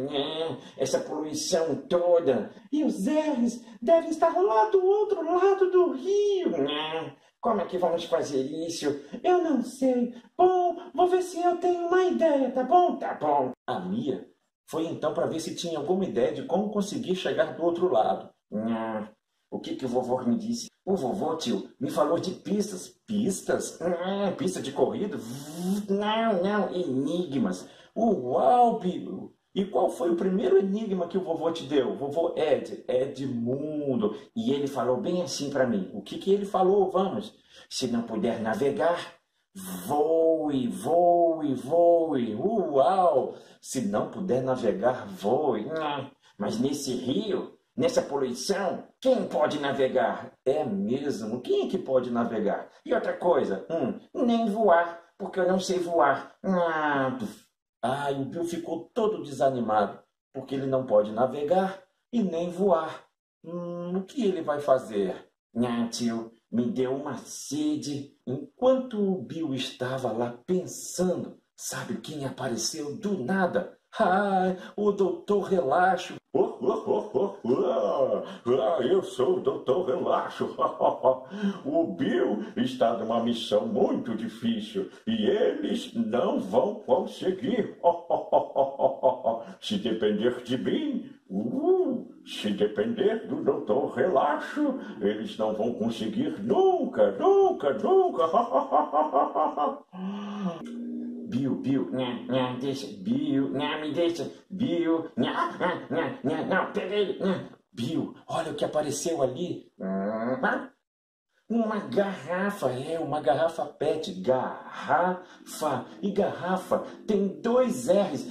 Essa poluição toda. E os R's devem estar lá do outro lado do rio. Como é que vamos fazer isso? Eu não sei. Bom, vou ver se eu tenho uma ideia, tá bom? Tá bom. A Mia foi então para ver se tinha alguma ideia de como conseguir chegar do outro lado. O que, que o vovô me disse? O vovô, tio, me falou de pistas. Pistas? Hum, pista de corrida? Não, não, enigmas. Uau, Bill! E qual foi o primeiro enigma que o vovô te deu? Vovô Ed, Edmundo. E ele falou bem assim para mim. O que, que ele falou? Vamos. Se não puder navegar, voe, voe, voe. Uau! Se não puder navegar, voe. Hum, mas nesse rio Nessa poluição, quem pode navegar? É mesmo, quem é que pode navegar? E outra coisa, hum, nem voar, porque eu não sei voar. Ah, o Bill ficou todo desanimado, porque ele não pode navegar e nem voar. Hum, o que ele vai fazer? Ah, tio, me deu uma sede. Enquanto o Bill estava lá pensando, sabe quem apareceu do nada? Ah, o doutor Relaxo. Oh, oh, oh, oh, oh. Ah, eu sou o doutor Relaxo. o Bill está numa missão muito difícil e eles não vão conseguir. Se depender de mim, uh, se depender do doutor Relaxo, eles não vão conseguir nunca, nunca, nunca. Bill, Bill, nha, nha, deixa, Bill, me deixa, Bill, nha, nha, nha, não, ele, nha. Bill, olha o que apareceu ali. Uma garrafa, é, uma garrafa PET, garrafa, e garrafa tem dois R's.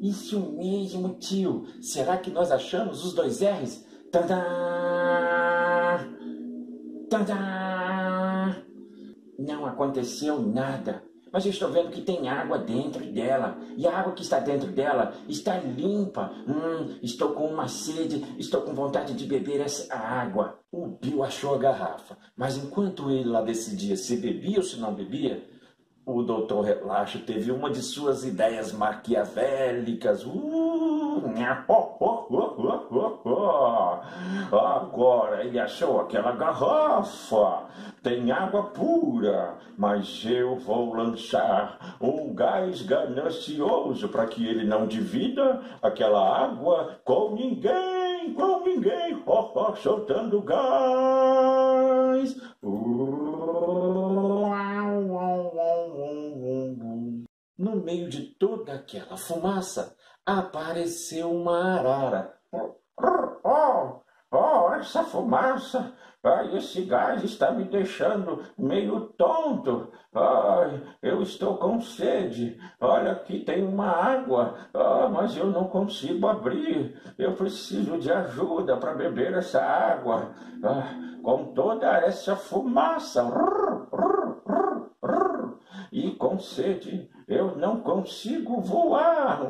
Isso mesmo, tio. Será que nós achamos os dois R's? Tadã! Tadã! Não aconteceu nada mas eu estou vendo que tem água dentro dela. E a água que está dentro dela está limpa. Hum, estou com uma sede, estou com vontade de beber essa água. O Bill achou a garrafa, mas enquanto ele lá decidia se bebia ou se não bebia, o doutor Relaxo teve uma de suas ideias maquiavélicas. Uh, Agora ele achou aquela garrafa. Tem água pura, mas eu vou lançar um gás ganancioso para que ele não divida aquela água com ninguém, com ninguém, oh, oh, soltando gás. No meio de toda aquela fumaça, apareceu uma arara. Oh, oh, essa fumaça, ai, esse gás está me deixando meio tonto. Ai, eu estou com sede. Olha, aqui tem uma água, ah, mas eu não consigo abrir. Eu preciso de ajuda para beber essa água. Ah, com toda essa fumaça. E com sede eu não consigo voar.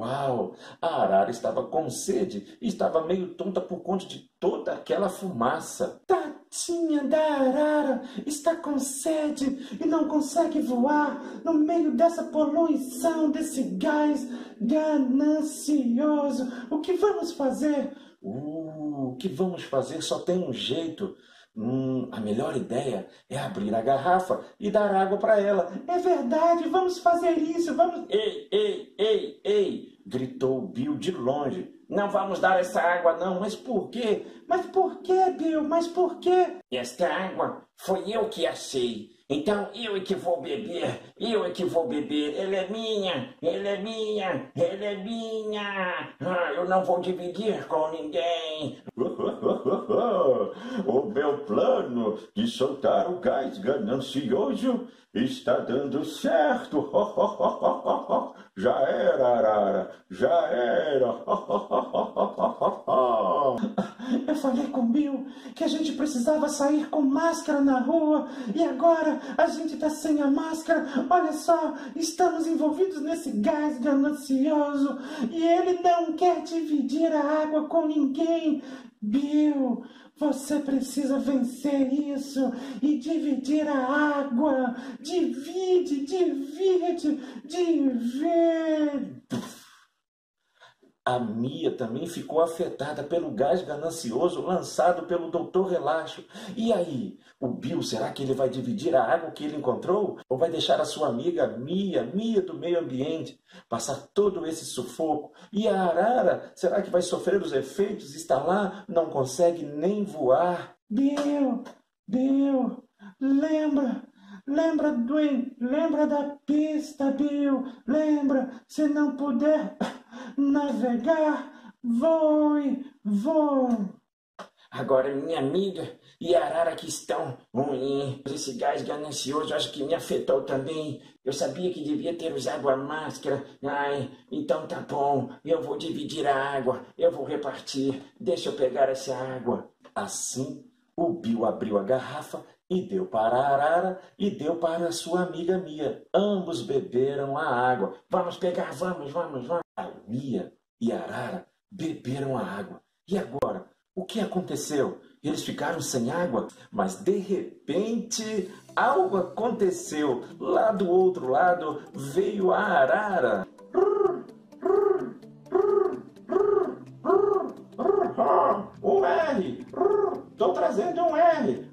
Uau! A arara estava com sede e estava meio tonta por conta de toda aquela fumaça. Tadinha da arara! Está com sede e não consegue voar no meio dessa poluição, desse gás ganancioso. O que vamos fazer? Uh, o que vamos fazer só tem um jeito. Hum, a melhor ideia é abrir a garrafa e dar água para ela. É verdade, vamos fazer isso, vamos. Ei, ei, ei, ei! gritou Bill de longe. Não vamos dar essa água, não. Mas por quê? Mas por quê, Bill? Mas por quê? Esta água foi eu que achei. Então eu é que vou beber, eu é que vou beber. Ela é minha, ela é minha, ela é minha. Ah, eu não vou dividir com ninguém. o meu plano de soltar o gás ganancioso está dando certo. já era, Arara, já era. eu falei com Bill que a gente precisava sair com máscara na rua e agora a gente está sem a máscara. Olha só, estamos envolvidos nesse gás ganancioso e ele não quer dividir a água com ninguém. Bill, você precisa vencer isso e dividir a água. Divide, divide, divide. A Mia também ficou afetada pelo gás ganancioso lançado pelo Doutor Relaxo. E aí, o Bill, será que ele vai dividir a água que ele encontrou? Ou vai deixar a sua amiga Mia, Mia do meio ambiente, passar todo esse sufoco? E a Arara, será que vai sofrer os efeitos? Está lá, não consegue nem voar? Bill, Bill, lembra, lembra do, lembra da pista, Bill, lembra, se não puder navegar, voe, voe. Agora minha amiga e arara que estão ruim. Esse gás ganancioso acho que me afetou também. Eu sabia que devia ter usado a máscara. Ai, então tá bom. Eu vou dividir a água. Eu vou repartir. Deixa eu pegar essa água. Assim, o Bill abriu a garrafa e deu para a arara e deu para a sua amiga Mia. Ambos beberam a água. Vamos pegar, vamos, vamos, vamos. A Mia e a arara beberam a água. E agora, o que aconteceu? Eles ficaram sem água, mas de repente algo aconteceu. Lá do outro lado veio a arara. Um R! Estou trazendo um R!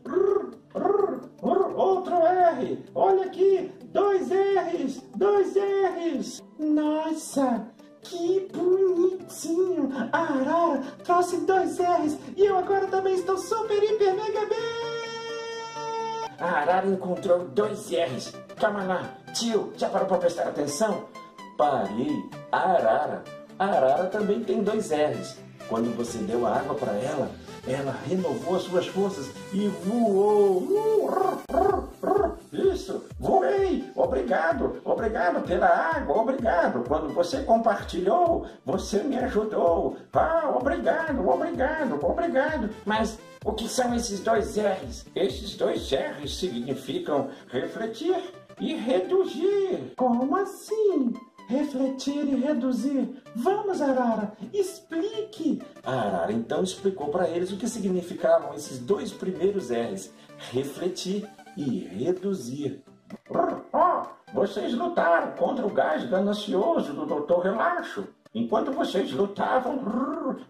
Outro R! Olha aqui! Dois R's! Dois R's! Nossa! Que bonitinho! A Arara trouxe dois R's e eu agora também estou super, hiper, mega bem! A Arara encontrou dois R's. Calma lá, tio, já parou para prestar atenção? Parei. A Arara. A Arara também tem dois R's. Quando você deu a água para ela, ela renovou as suas forças e voou. Isso, voei. Obrigado, obrigado pela água, obrigado. Quando você compartilhou, você me ajudou. Ah, obrigado, obrigado, obrigado. Mas o que são esses dois R's? Esses dois R's significam refletir e reduzir. Como assim? refletir e reduzir. Vamos, Arara, explique. A Arara então explicou para eles o que significavam esses dois primeiros R's: refletir e reduzir. Oh, vocês lutaram contra o gás ganancioso do Dr. Relaxo. Enquanto vocês lutavam,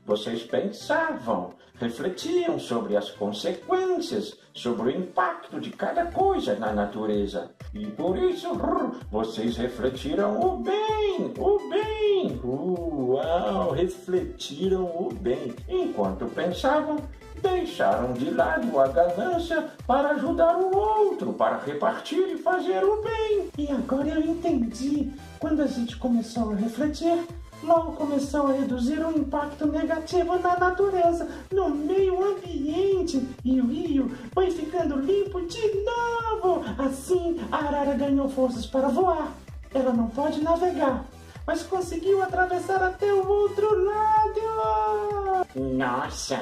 vocês pensavam, refletiam sobre as consequências, sobre o impacto de cada coisa na natureza. E por isso, vocês refletiram o bem, o bem. Uau, refletiram o bem. Enquanto pensavam, deixaram de lado a ganância para ajudar o outro, para repartir e fazer o bem. E agora eu entendi. Quando a gente começou a refletir, logo começou a reduzir o impacto negativo na natureza, no meio ambiente, e o rio foi ficando limpo de novo. Assim, a arara ganhou forças para voar. Ela não pode navegar, mas conseguiu atravessar até o outro lado. Nossa,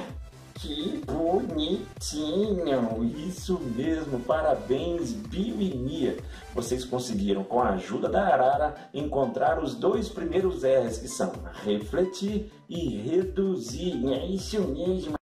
que bonitinho! Isso mesmo, parabéns, Bill e Mia. Vocês conseguiram, com a ajuda da Arara, encontrar os dois primeiros R's, que são refletir e reduzir. É isso mesmo.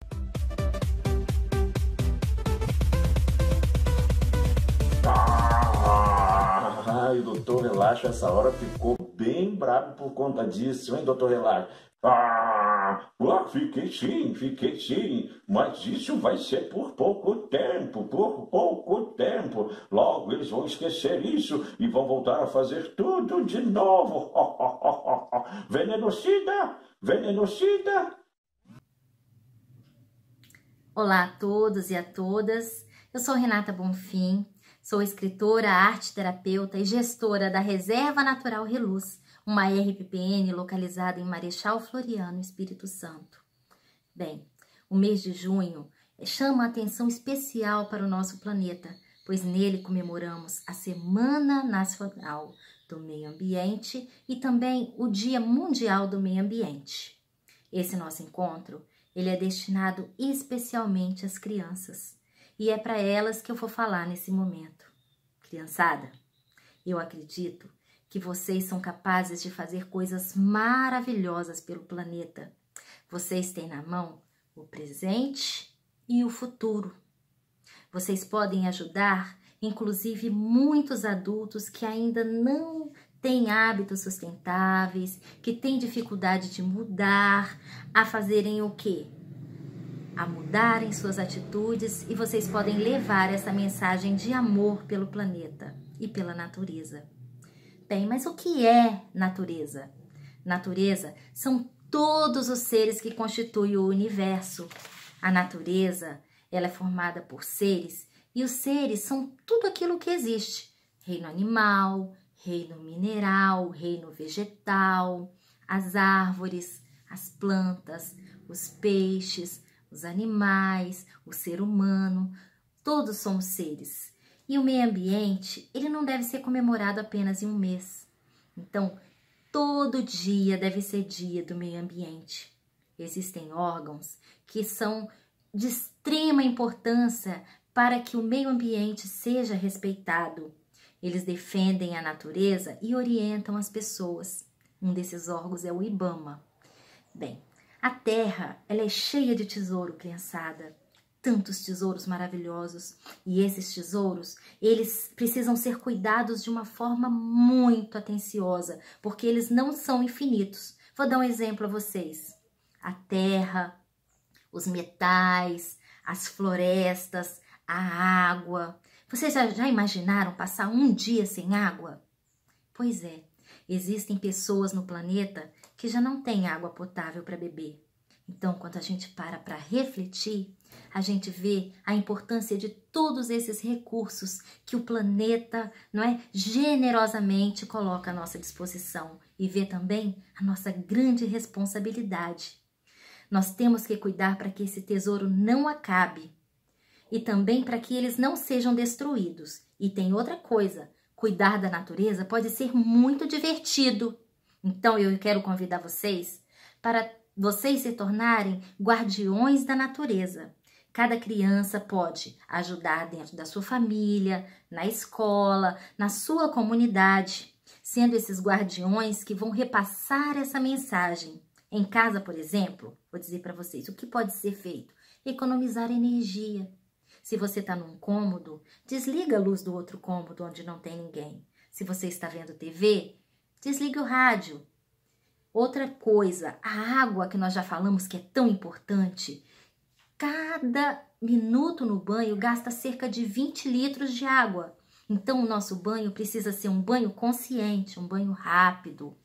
Ai, doutor Relaxo, essa hora ficou bem bravo por conta disso, hein, doutor Relaxo? Ah, ah, fiquei sim, fiquei sim, mas isso vai ser por pouco tempo, por pouco tempo. Logo eles vão esquecer isso e vão voltar a fazer tudo de novo. Venenocida, venenocida. Olá a todos e a todas. Eu sou Renata Bonfim, sou escritora, arte terapeuta e gestora da Reserva Natural Reluz uma RPPN localizada em Marechal Floriano, Espírito Santo. Bem, o mês de junho chama a atenção especial para o nosso planeta, pois nele comemoramos a Semana Nacional do Meio Ambiente e também o Dia Mundial do Meio Ambiente. Esse nosso encontro, ele é destinado especialmente às crianças, e é para elas que eu vou falar nesse momento. Criançada, eu acredito que vocês são capazes de fazer coisas maravilhosas pelo planeta. Vocês têm na mão o presente e o futuro. Vocês podem ajudar, inclusive, muitos adultos que ainda não têm hábitos sustentáveis, que têm dificuldade de mudar, a fazerem o quê? A mudarem suas atitudes e vocês podem levar essa mensagem de amor pelo planeta e pela natureza. Bem, mas o que é natureza? Natureza são todos os seres que constituem o universo. A natureza, ela é formada por seres e os seres são tudo aquilo que existe: reino animal, reino mineral, reino vegetal, as árvores, as plantas, os peixes, os animais, o ser humano, todos somos seres. E o meio ambiente, ele não deve ser comemorado apenas em um mês. Então, todo dia deve ser dia do meio ambiente. Existem órgãos que são de extrema importância para que o meio ambiente seja respeitado. Eles defendem a natureza e orientam as pessoas. Um desses órgãos é o IBAMA. Bem, a Terra ela é cheia de tesouro, criançada tantos tesouros maravilhosos. E esses tesouros, eles precisam ser cuidados de uma forma muito atenciosa, porque eles não são infinitos. Vou dar um exemplo a vocês. A terra, os metais, as florestas, a água. Vocês já, já imaginaram passar um dia sem água? Pois é, existem pessoas no planeta que já não têm água potável para beber. Então, quando a gente para para refletir, a gente vê a importância de todos esses recursos que o planeta, não é, generosamente coloca à nossa disposição e vê também a nossa grande responsabilidade. Nós temos que cuidar para que esse tesouro não acabe e também para que eles não sejam destruídos. E tem outra coisa, cuidar da natureza pode ser muito divertido. Então eu quero convidar vocês para vocês se tornarem guardiões da natureza. Cada criança pode ajudar dentro da sua família, na escola, na sua comunidade, sendo esses guardiões que vão repassar essa mensagem. Em casa, por exemplo, vou dizer para vocês o que pode ser feito: economizar energia. Se você está num cômodo, desliga a luz do outro cômodo onde não tem ninguém. Se você está vendo TV, desliga o rádio, Outra coisa, a água que nós já falamos que é tão importante. Cada minuto no banho gasta cerca de 20 litros de água. Então, o nosso banho precisa ser um banho consciente, um banho rápido.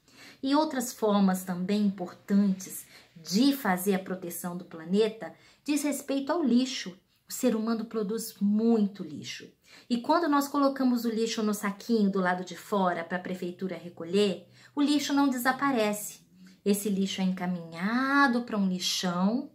E outras formas também importantes de fazer a proteção do planeta diz respeito ao lixo. O ser humano produz muito lixo. E quando nós colocamos o lixo no saquinho do lado de fora para a prefeitura recolher, o lixo não desaparece. Esse lixo é encaminhado para um lixão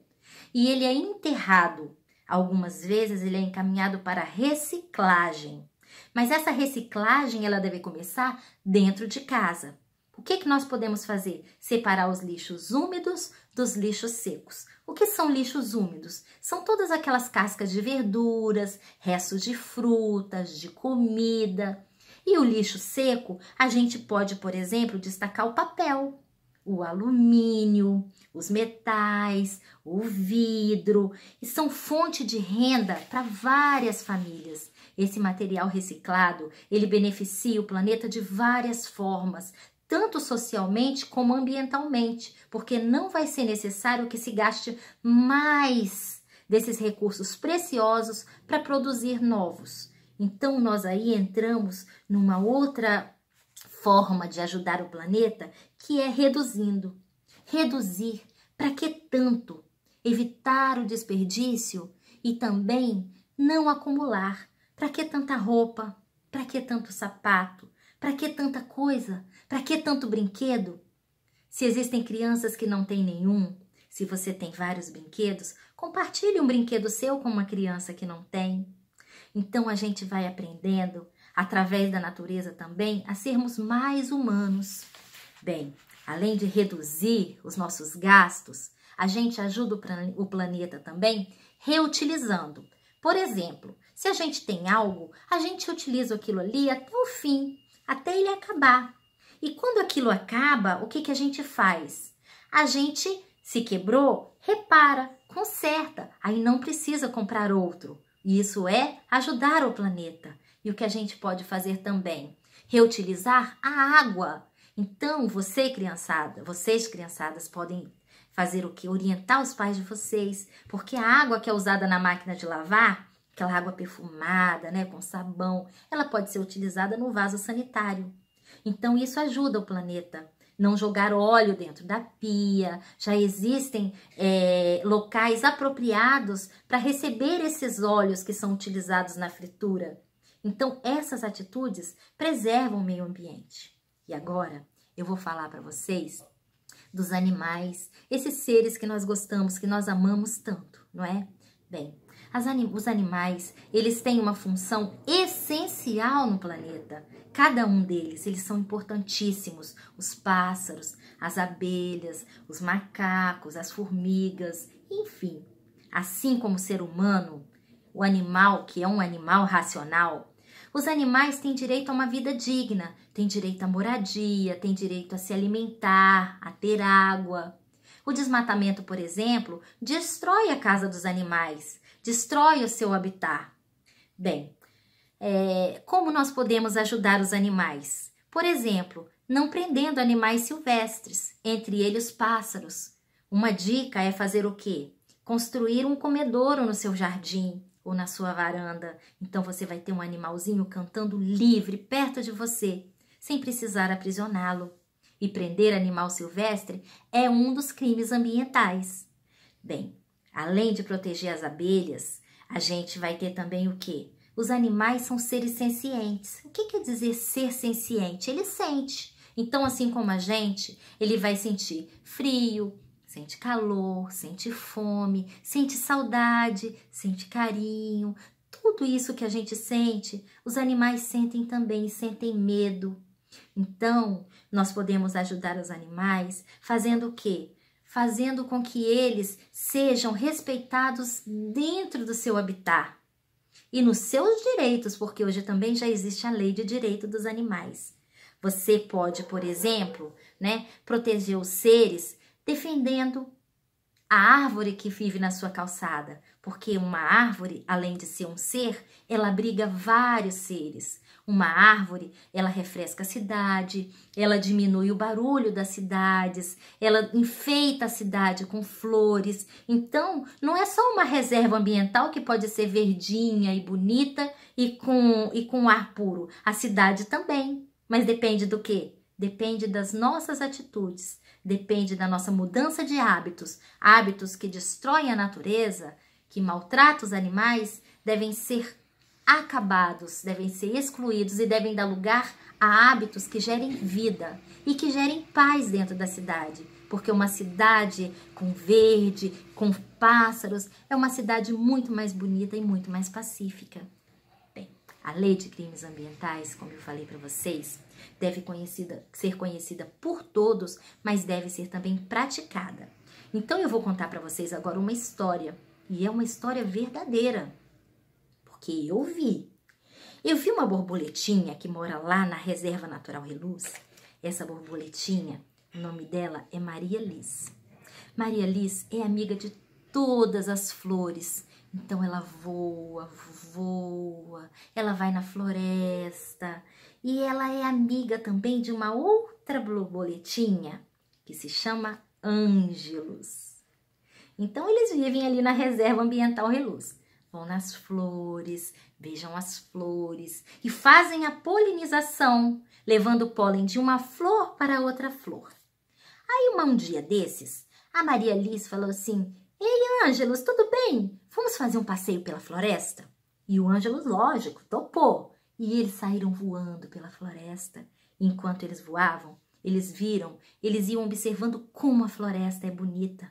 e ele é enterrado. Algumas vezes ele é encaminhado para reciclagem. Mas essa reciclagem ela deve começar dentro de casa. O que, que nós podemos fazer? Separar os lixos úmidos dos lixos secos. O que são lixos úmidos? São todas aquelas cascas de verduras, restos de frutas, de comida. E o lixo seco, a gente pode, por exemplo, destacar o papel, o alumínio, os metais, o vidro, e são fonte de renda para várias famílias. Esse material reciclado, ele beneficia o planeta de várias formas, tanto socialmente como ambientalmente, porque não vai ser necessário que se gaste mais desses recursos preciosos para produzir novos. Então nós aí entramos numa outra forma de ajudar o planeta, que é reduzindo. Reduzir, para que tanto? Evitar o desperdício e também não acumular. Para que tanta roupa? Para que tanto sapato? Para que tanta coisa? Para que tanto brinquedo? Se existem crianças que não têm nenhum, se você tem vários brinquedos, compartilhe um brinquedo seu com uma criança que não tem. Então a gente vai aprendendo, através da natureza também, a sermos mais humanos. Bem, além de reduzir os nossos gastos, a gente ajuda o planeta também reutilizando. Por exemplo, se a gente tem algo, a gente utiliza aquilo ali até o fim, até ele acabar. E quando aquilo acaba, o que, que a gente faz? A gente se quebrou, repara, conserta, aí não precisa comprar outro. Isso é ajudar o planeta. E o que a gente pode fazer também? Reutilizar a água. Então, você, criançada, vocês, criançadas, podem fazer o que? Orientar os pais de vocês, porque a água que é usada na máquina de lavar, aquela água perfumada, né, com sabão, ela pode ser utilizada no vaso sanitário. Então, isso ajuda o planeta. Não jogar óleo dentro da pia. Já existem é, locais apropriados para receber esses óleos que são utilizados na fritura. Então, essas atitudes preservam o meio ambiente. E agora, eu vou falar para vocês dos animais, esses seres que nós gostamos, que nós amamos tanto, não é? Bem, Anim os animais, eles têm uma função essencial no planeta. Cada um deles, eles são importantíssimos. Os pássaros, as abelhas, os macacos, as formigas, enfim. Assim como o ser humano, o animal, que é um animal racional, os animais têm direito a uma vida digna, têm direito à moradia, têm direito a se alimentar, a ter água. O desmatamento, por exemplo, destrói a casa dos animais, destrói o seu habitat. Bem, é, como nós podemos ajudar os animais? Por exemplo, não prendendo animais silvestres, entre eles pássaros. Uma dica é fazer o quê? Construir um comedouro no seu jardim ou na sua varanda. Então você vai ter um animalzinho cantando livre perto de você, sem precisar aprisioná-lo. E prender animal silvestre é um dos crimes ambientais. Bem, Além de proteger as abelhas, a gente vai ter também o que? Os animais são seres sencientes. O que quer dizer ser senciente? Ele sente. Então, assim como a gente, ele vai sentir frio, sente calor, sente fome, sente saudade, sente carinho. Tudo isso que a gente sente, os animais sentem também, sentem medo. Então, nós podemos ajudar os animais fazendo o quê? Fazendo com que eles sejam respeitados dentro do seu habitat e nos seus direitos, porque hoje também já existe a lei de direito dos animais. Você pode, por exemplo, né, proteger os seres defendendo a árvore que vive na sua calçada, porque uma árvore, além de ser um ser, ela abriga vários seres. Uma árvore, ela refresca a cidade, ela diminui o barulho das cidades, ela enfeita a cidade com flores. Então, não é só uma reserva ambiental que pode ser verdinha e bonita e com, e com ar puro. A cidade também. Mas depende do quê? Depende das nossas atitudes, depende da nossa mudança de hábitos, hábitos que destroem a natureza, que maltratam os animais, devem ser acabados, devem ser excluídos e devem dar lugar a hábitos que gerem vida e que gerem paz dentro da cidade. Porque uma cidade com verde, com pássaros, é uma cidade muito mais bonita e muito mais pacífica. Bem, a lei de crimes ambientais, como eu falei para vocês, deve conhecida, ser conhecida por todos, mas deve ser também praticada. Então eu vou contar para vocês agora uma história, e é uma história verdadeira, porque eu vi. Eu vi uma borboletinha que mora lá na Reserva Natural Reluz. Essa borboletinha, o nome dela é Maria Liz. Maria Liz é amiga de todas as flores. Então ela voa, voa, ela vai na floresta, e ela é amiga também de uma outra borboletinha que se chama Ângelos. Então eles vivem ali na reserva ambiental Reluz. Vão nas flores, beijam as flores e fazem a polinização, levando o pólen de uma flor para outra flor. Aí, um dia desses, a Maria Liz falou assim: Ei, Ângelos, tudo bem? Vamos fazer um passeio pela floresta? E o Ângelos, lógico, topou. E eles saíram voando pela floresta. Enquanto eles voavam, eles viram, eles iam observando como a floresta é bonita,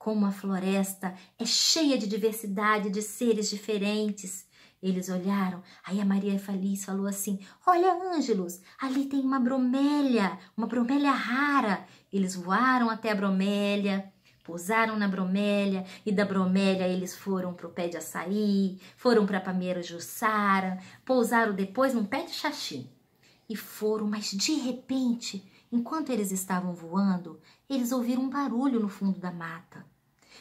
como a floresta é cheia de diversidade, de seres diferentes. Eles olharam, aí a Maria Feliz falou assim: Olha, Ângelos, ali tem uma bromélia, uma bromélia rara. Eles voaram até a bromélia, pousaram na bromélia e da bromélia eles foram para o pé de açaí, foram para Pameira Jussara, pousaram depois num pé de xaxim. E foram, mas de repente, enquanto eles estavam voando, eles ouviram um barulho no fundo da mata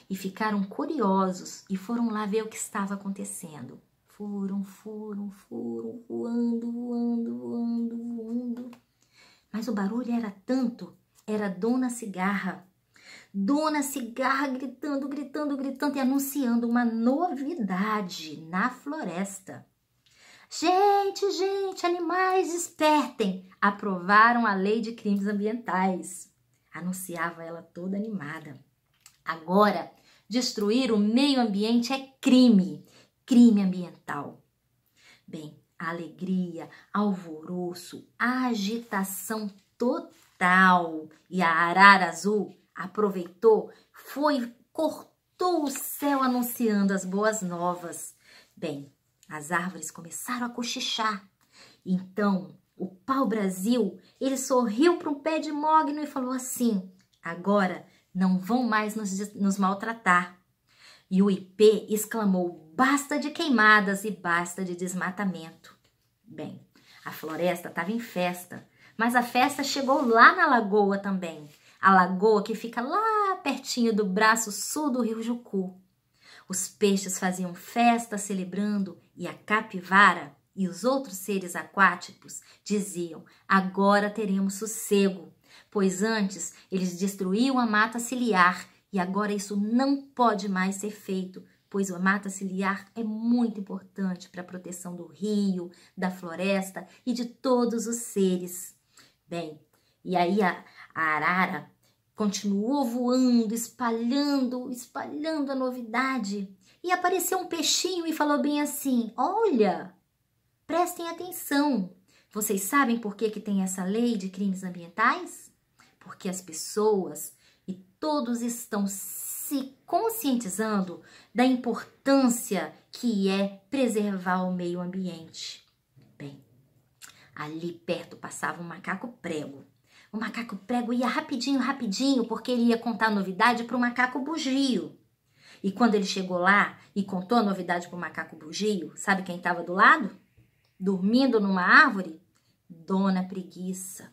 e ficaram curiosos e foram lá ver o que estava acontecendo. Foram, foram, foram, voando, voando, voando, voando. Mas o barulho era tanto, era Dona Cigarra Dona Cigarra gritando, gritando, gritando e anunciando uma novidade na floresta. Gente, gente, animais, despertem! Aprovaram a lei de crimes ambientais. Anunciava ela toda animada. Agora, destruir o meio ambiente é crime, crime ambiental. Bem, alegria, alvoroço, agitação total. E a arara azul aproveitou, foi, cortou o céu anunciando as boas novas. Bem, as árvores começaram a cochichar. Então, o pau-brasil, ele sorriu para um pé de mogno e falou assim: agora não vão mais nos, nos maltratar. E o IP exclamou: basta de queimadas e basta de desmatamento. Bem, a floresta estava em festa, mas a festa chegou lá na lagoa também a lagoa que fica lá pertinho do braço sul do rio Jucu. Os peixes faziam festa celebrando e a capivara e os outros seres aquáticos diziam: agora teremos sossego, pois antes eles destruíam a mata ciliar e agora isso não pode mais ser feito, pois a mata ciliar é muito importante para a proteção do rio, da floresta e de todos os seres. Bem, e aí a, a arara continuou voando, espalhando, espalhando a novidade. E apareceu um peixinho e falou bem assim: Olha, prestem atenção. Vocês sabem por que, que tem essa lei de crimes ambientais? Porque as pessoas e todos estão se conscientizando da importância que é preservar o meio ambiente. Bem, ali perto passava um macaco prego. O macaco prego ia rapidinho, rapidinho, porque ele ia contar a novidade para o macaco bugio. E quando ele chegou lá e contou a novidade para o macaco bugio, sabe quem estava do lado? Dormindo numa árvore? Dona Preguiça.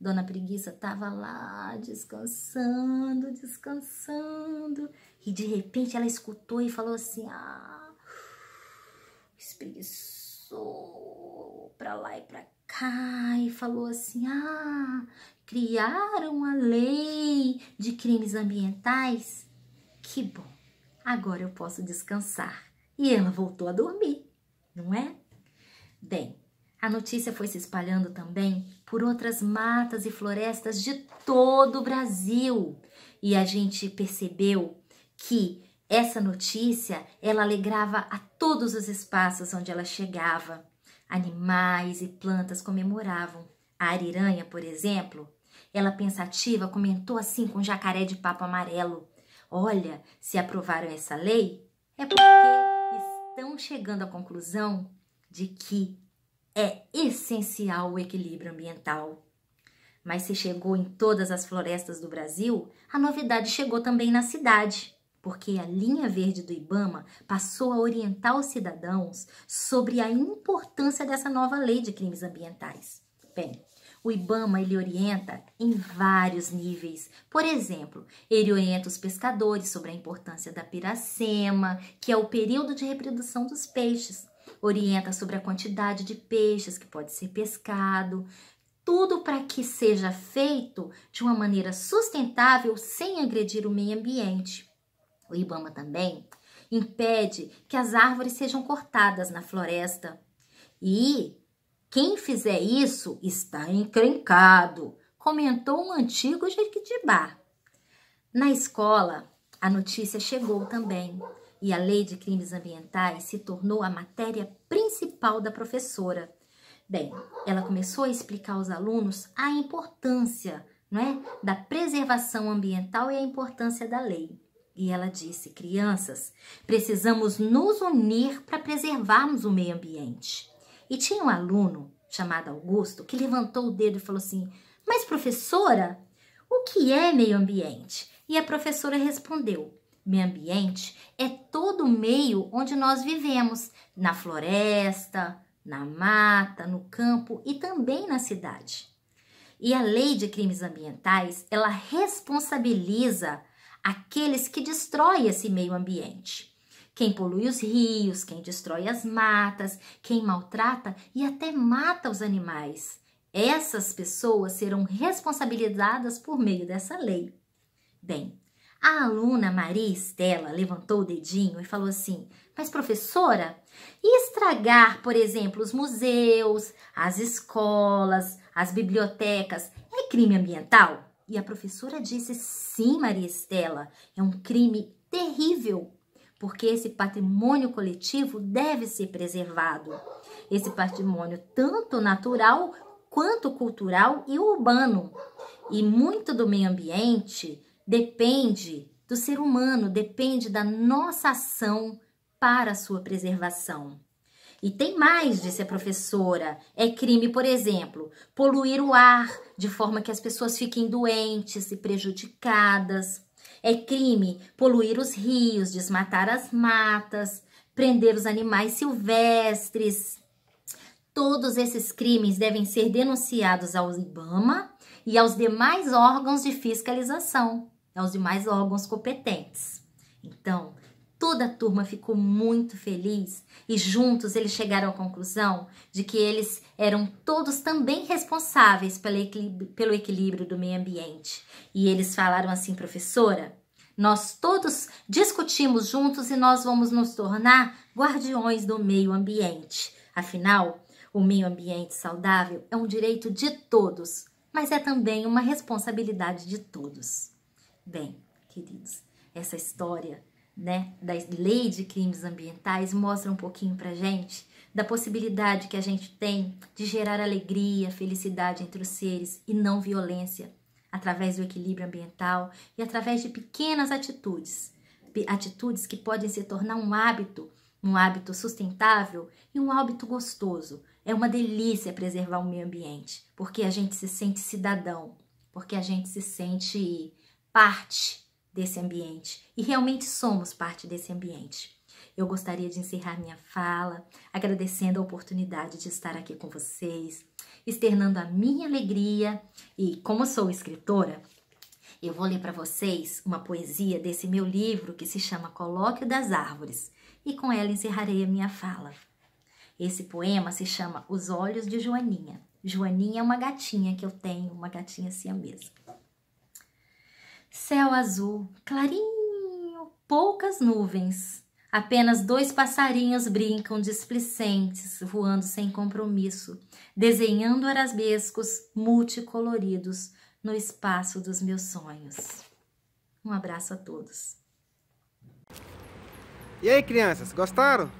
Dona Preguiça estava lá descansando, descansando. E de repente ela escutou e falou assim: Ah, espreguiçou para lá e para cá e falou assim: ah, criaram a lei de crimes ambientais? Que bom, agora eu posso descansar. E ela voltou a dormir, não é? Bem, a notícia foi se espalhando também por outras matas e florestas de todo o Brasil. E a gente percebeu que essa notícia ela alegrava a todos os espaços onde ela chegava. Animais e plantas comemoravam. A ariranha, por exemplo, ela pensativa comentou assim com o jacaré de papo amarelo: Olha, se aprovaram essa lei, é porque estão chegando à conclusão de que é essencial o equilíbrio ambiental. Mas se chegou em todas as florestas do Brasil, a novidade chegou também na cidade, porque a linha verde do Ibama passou a orientar os cidadãos sobre a importância dessa nova lei de crimes ambientais. Bem, o IBAMA ele orienta em vários níveis. Por exemplo, ele orienta os pescadores sobre a importância da piracema, que é o período de reprodução dos peixes. Orienta sobre a quantidade de peixes que pode ser pescado. Tudo para que seja feito de uma maneira sustentável sem agredir o meio ambiente. O IBAMA também impede que as árvores sejam cortadas na floresta e quem fizer isso está encrencado, comentou um antigo Jequitibá. Na escola, a notícia chegou também e a lei de crimes ambientais se tornou a matéria principal da professora. Bem, ela começou a explicar aos alunos a importância não é, da preservação ambiental e a importância da lei. E ela disse: crianças, precisamos nos unir para preservarmos o meio ambiente. E tinha um aluno chamado Augusto que levantou o dedo e falou assim: Mas professora, o que é meio ambiente? E a professora respondeu: Meio ambiente é todo o meio onde nós vivemos, na floresta, na mata, no campo e também na cidade. E a lei de crimes ambientais, ela responsabiliza aqueles que destroem esse meio ambiente quem polui os rios, quem destrói as matas, quem maltrata e até mata os animais. Essas pessoas serão responsabilizadas por meio dessa lei. Bem, a aluna Maria Estela levantou o dedinho e falou assim: Mas professora, e estragar, por exemplo, os museus, as escolas, as bibliotecas é crime ambiental? E a professora disse: Sim, Maria Estela, é um crime terrível porque esse patrimônio coletivo deve ser preservado. Esse patrimônio tanto natural quanto cultural e urbano. E muito do meio ambiente depende do ser humano, depende da nossa ação para a sua preservação. E tem mais, disse a professora. É crime, por exemplo, poluir o ar de forma que as pessoas fiquem doentes e prejudicadas. É crime poluir os rios, desmatar as matas, prender os animais silvestres. Todos esses crimes devem ser denunciados ao IBAMA e aos demais órgãos de fiscalização, aos demais órgãos competentes. Então, toda a turma ficou muito feliz e juntos eles chegaram à conclusão de que eles eram todos também responsáveis pelo equilíbrio, pelo equilíbrio do meio ambiente. E eles falaram assim, professora, nós todos discutimos juntos e nós vamos nos tornar guardiões do meio ambiente. Afinal, o meio ambiente saudável é um direito de todos, mas é também uma responsabilidade de todos. Bem, queridos, essa história né, da lei de crimes ambientais mostra um pouquinho pra gente da possibilidade que a gente tem de gerar alegria, felicidade entre os seres e não violência, através do equilíbrio ambiental e através de pequenas atitudes, atitudes que podem se tornar um hábito, um hábito sustentável e um hábito gostoso. É uma delícia preservar o meio ambiente, porque a gente se sente cidadão, porque a gente se sente parte desse ambiente e realmente somos parte desse ambiente. Eu gostaria de encerrar minha fala agradecendo a oportunidade de estar aqui com vocês, externando a minha alegria e, como sou escritora, eu vou ler para vocês uma poesia desse meu livro que se chama Colóquio das Árvores e com ela encerrarei a minha fala. Esse poema se chama Os Olhos de Joaninha. Joaninha é uma gatinha que eu tenho, uma gatinha mesmo. Céu azul, clarinho, poucas nuvens. Apenas dois passarinhos brincam displicentes, voando sem compromisso, desenhando arabescos multicoloridos no espaço dos meus sonhos. Um abraço a todos. E aí, crianças, gostaram?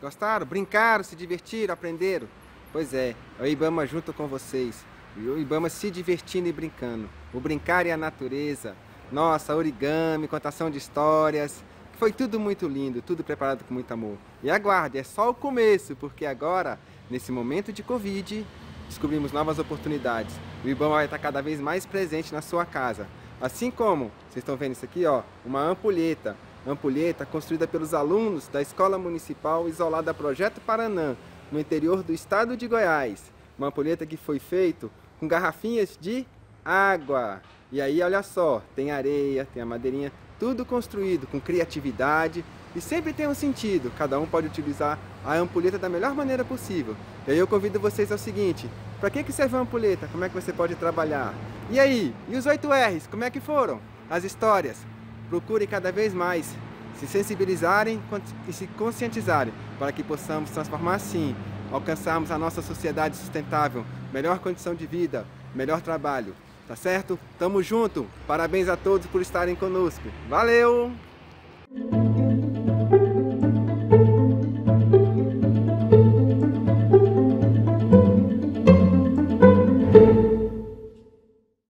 Gostaram? Brincaram, se divertiram, aprenderam? Pois é, o Ibama junto com vocês. O Ibama se divertindo e brincando. O brincar e a natureza. Nossa, origami, contação de histórias. Foi tudo muito lindo, tudo preparado com muito amor. E aguarde, é só o começo, porque agora, nesse momento de Covid, descobrimos novas oportunidades. O Ibama vai estar cada vez mais presente na sua casa. Assim como, vocês estão vendo isso aqui, ó, uma ampulheta ampulheta construída pelos alunos da Escola Municipal Isolada Projeto Paranã, no interior do estado de Goiás. Uma ampulheta que foi feita com garrafinhas de água. E aí, olha só, tem areia, tem a madeirinha, tudo construído com criatividade e sempre tem um sentido. Cada um pode utilizar a ampulheta da melhor maneira possível. E aí eu convido vocês ao seguinte, para que, que serve a ampulheta? Como é que você pode trabalhar? E aí, e os 8 R's, como é que foram? As histórias, procurem cada vez mais se sensibilizarem e se conscientizarem para que possamos transformar assim, alcançarmos a nossa sociedade sustentável, melhor condição de vida, melhor trabalho. Tá certo? Tamo junto. Parabéns a todos por estarem conosco. Valeu!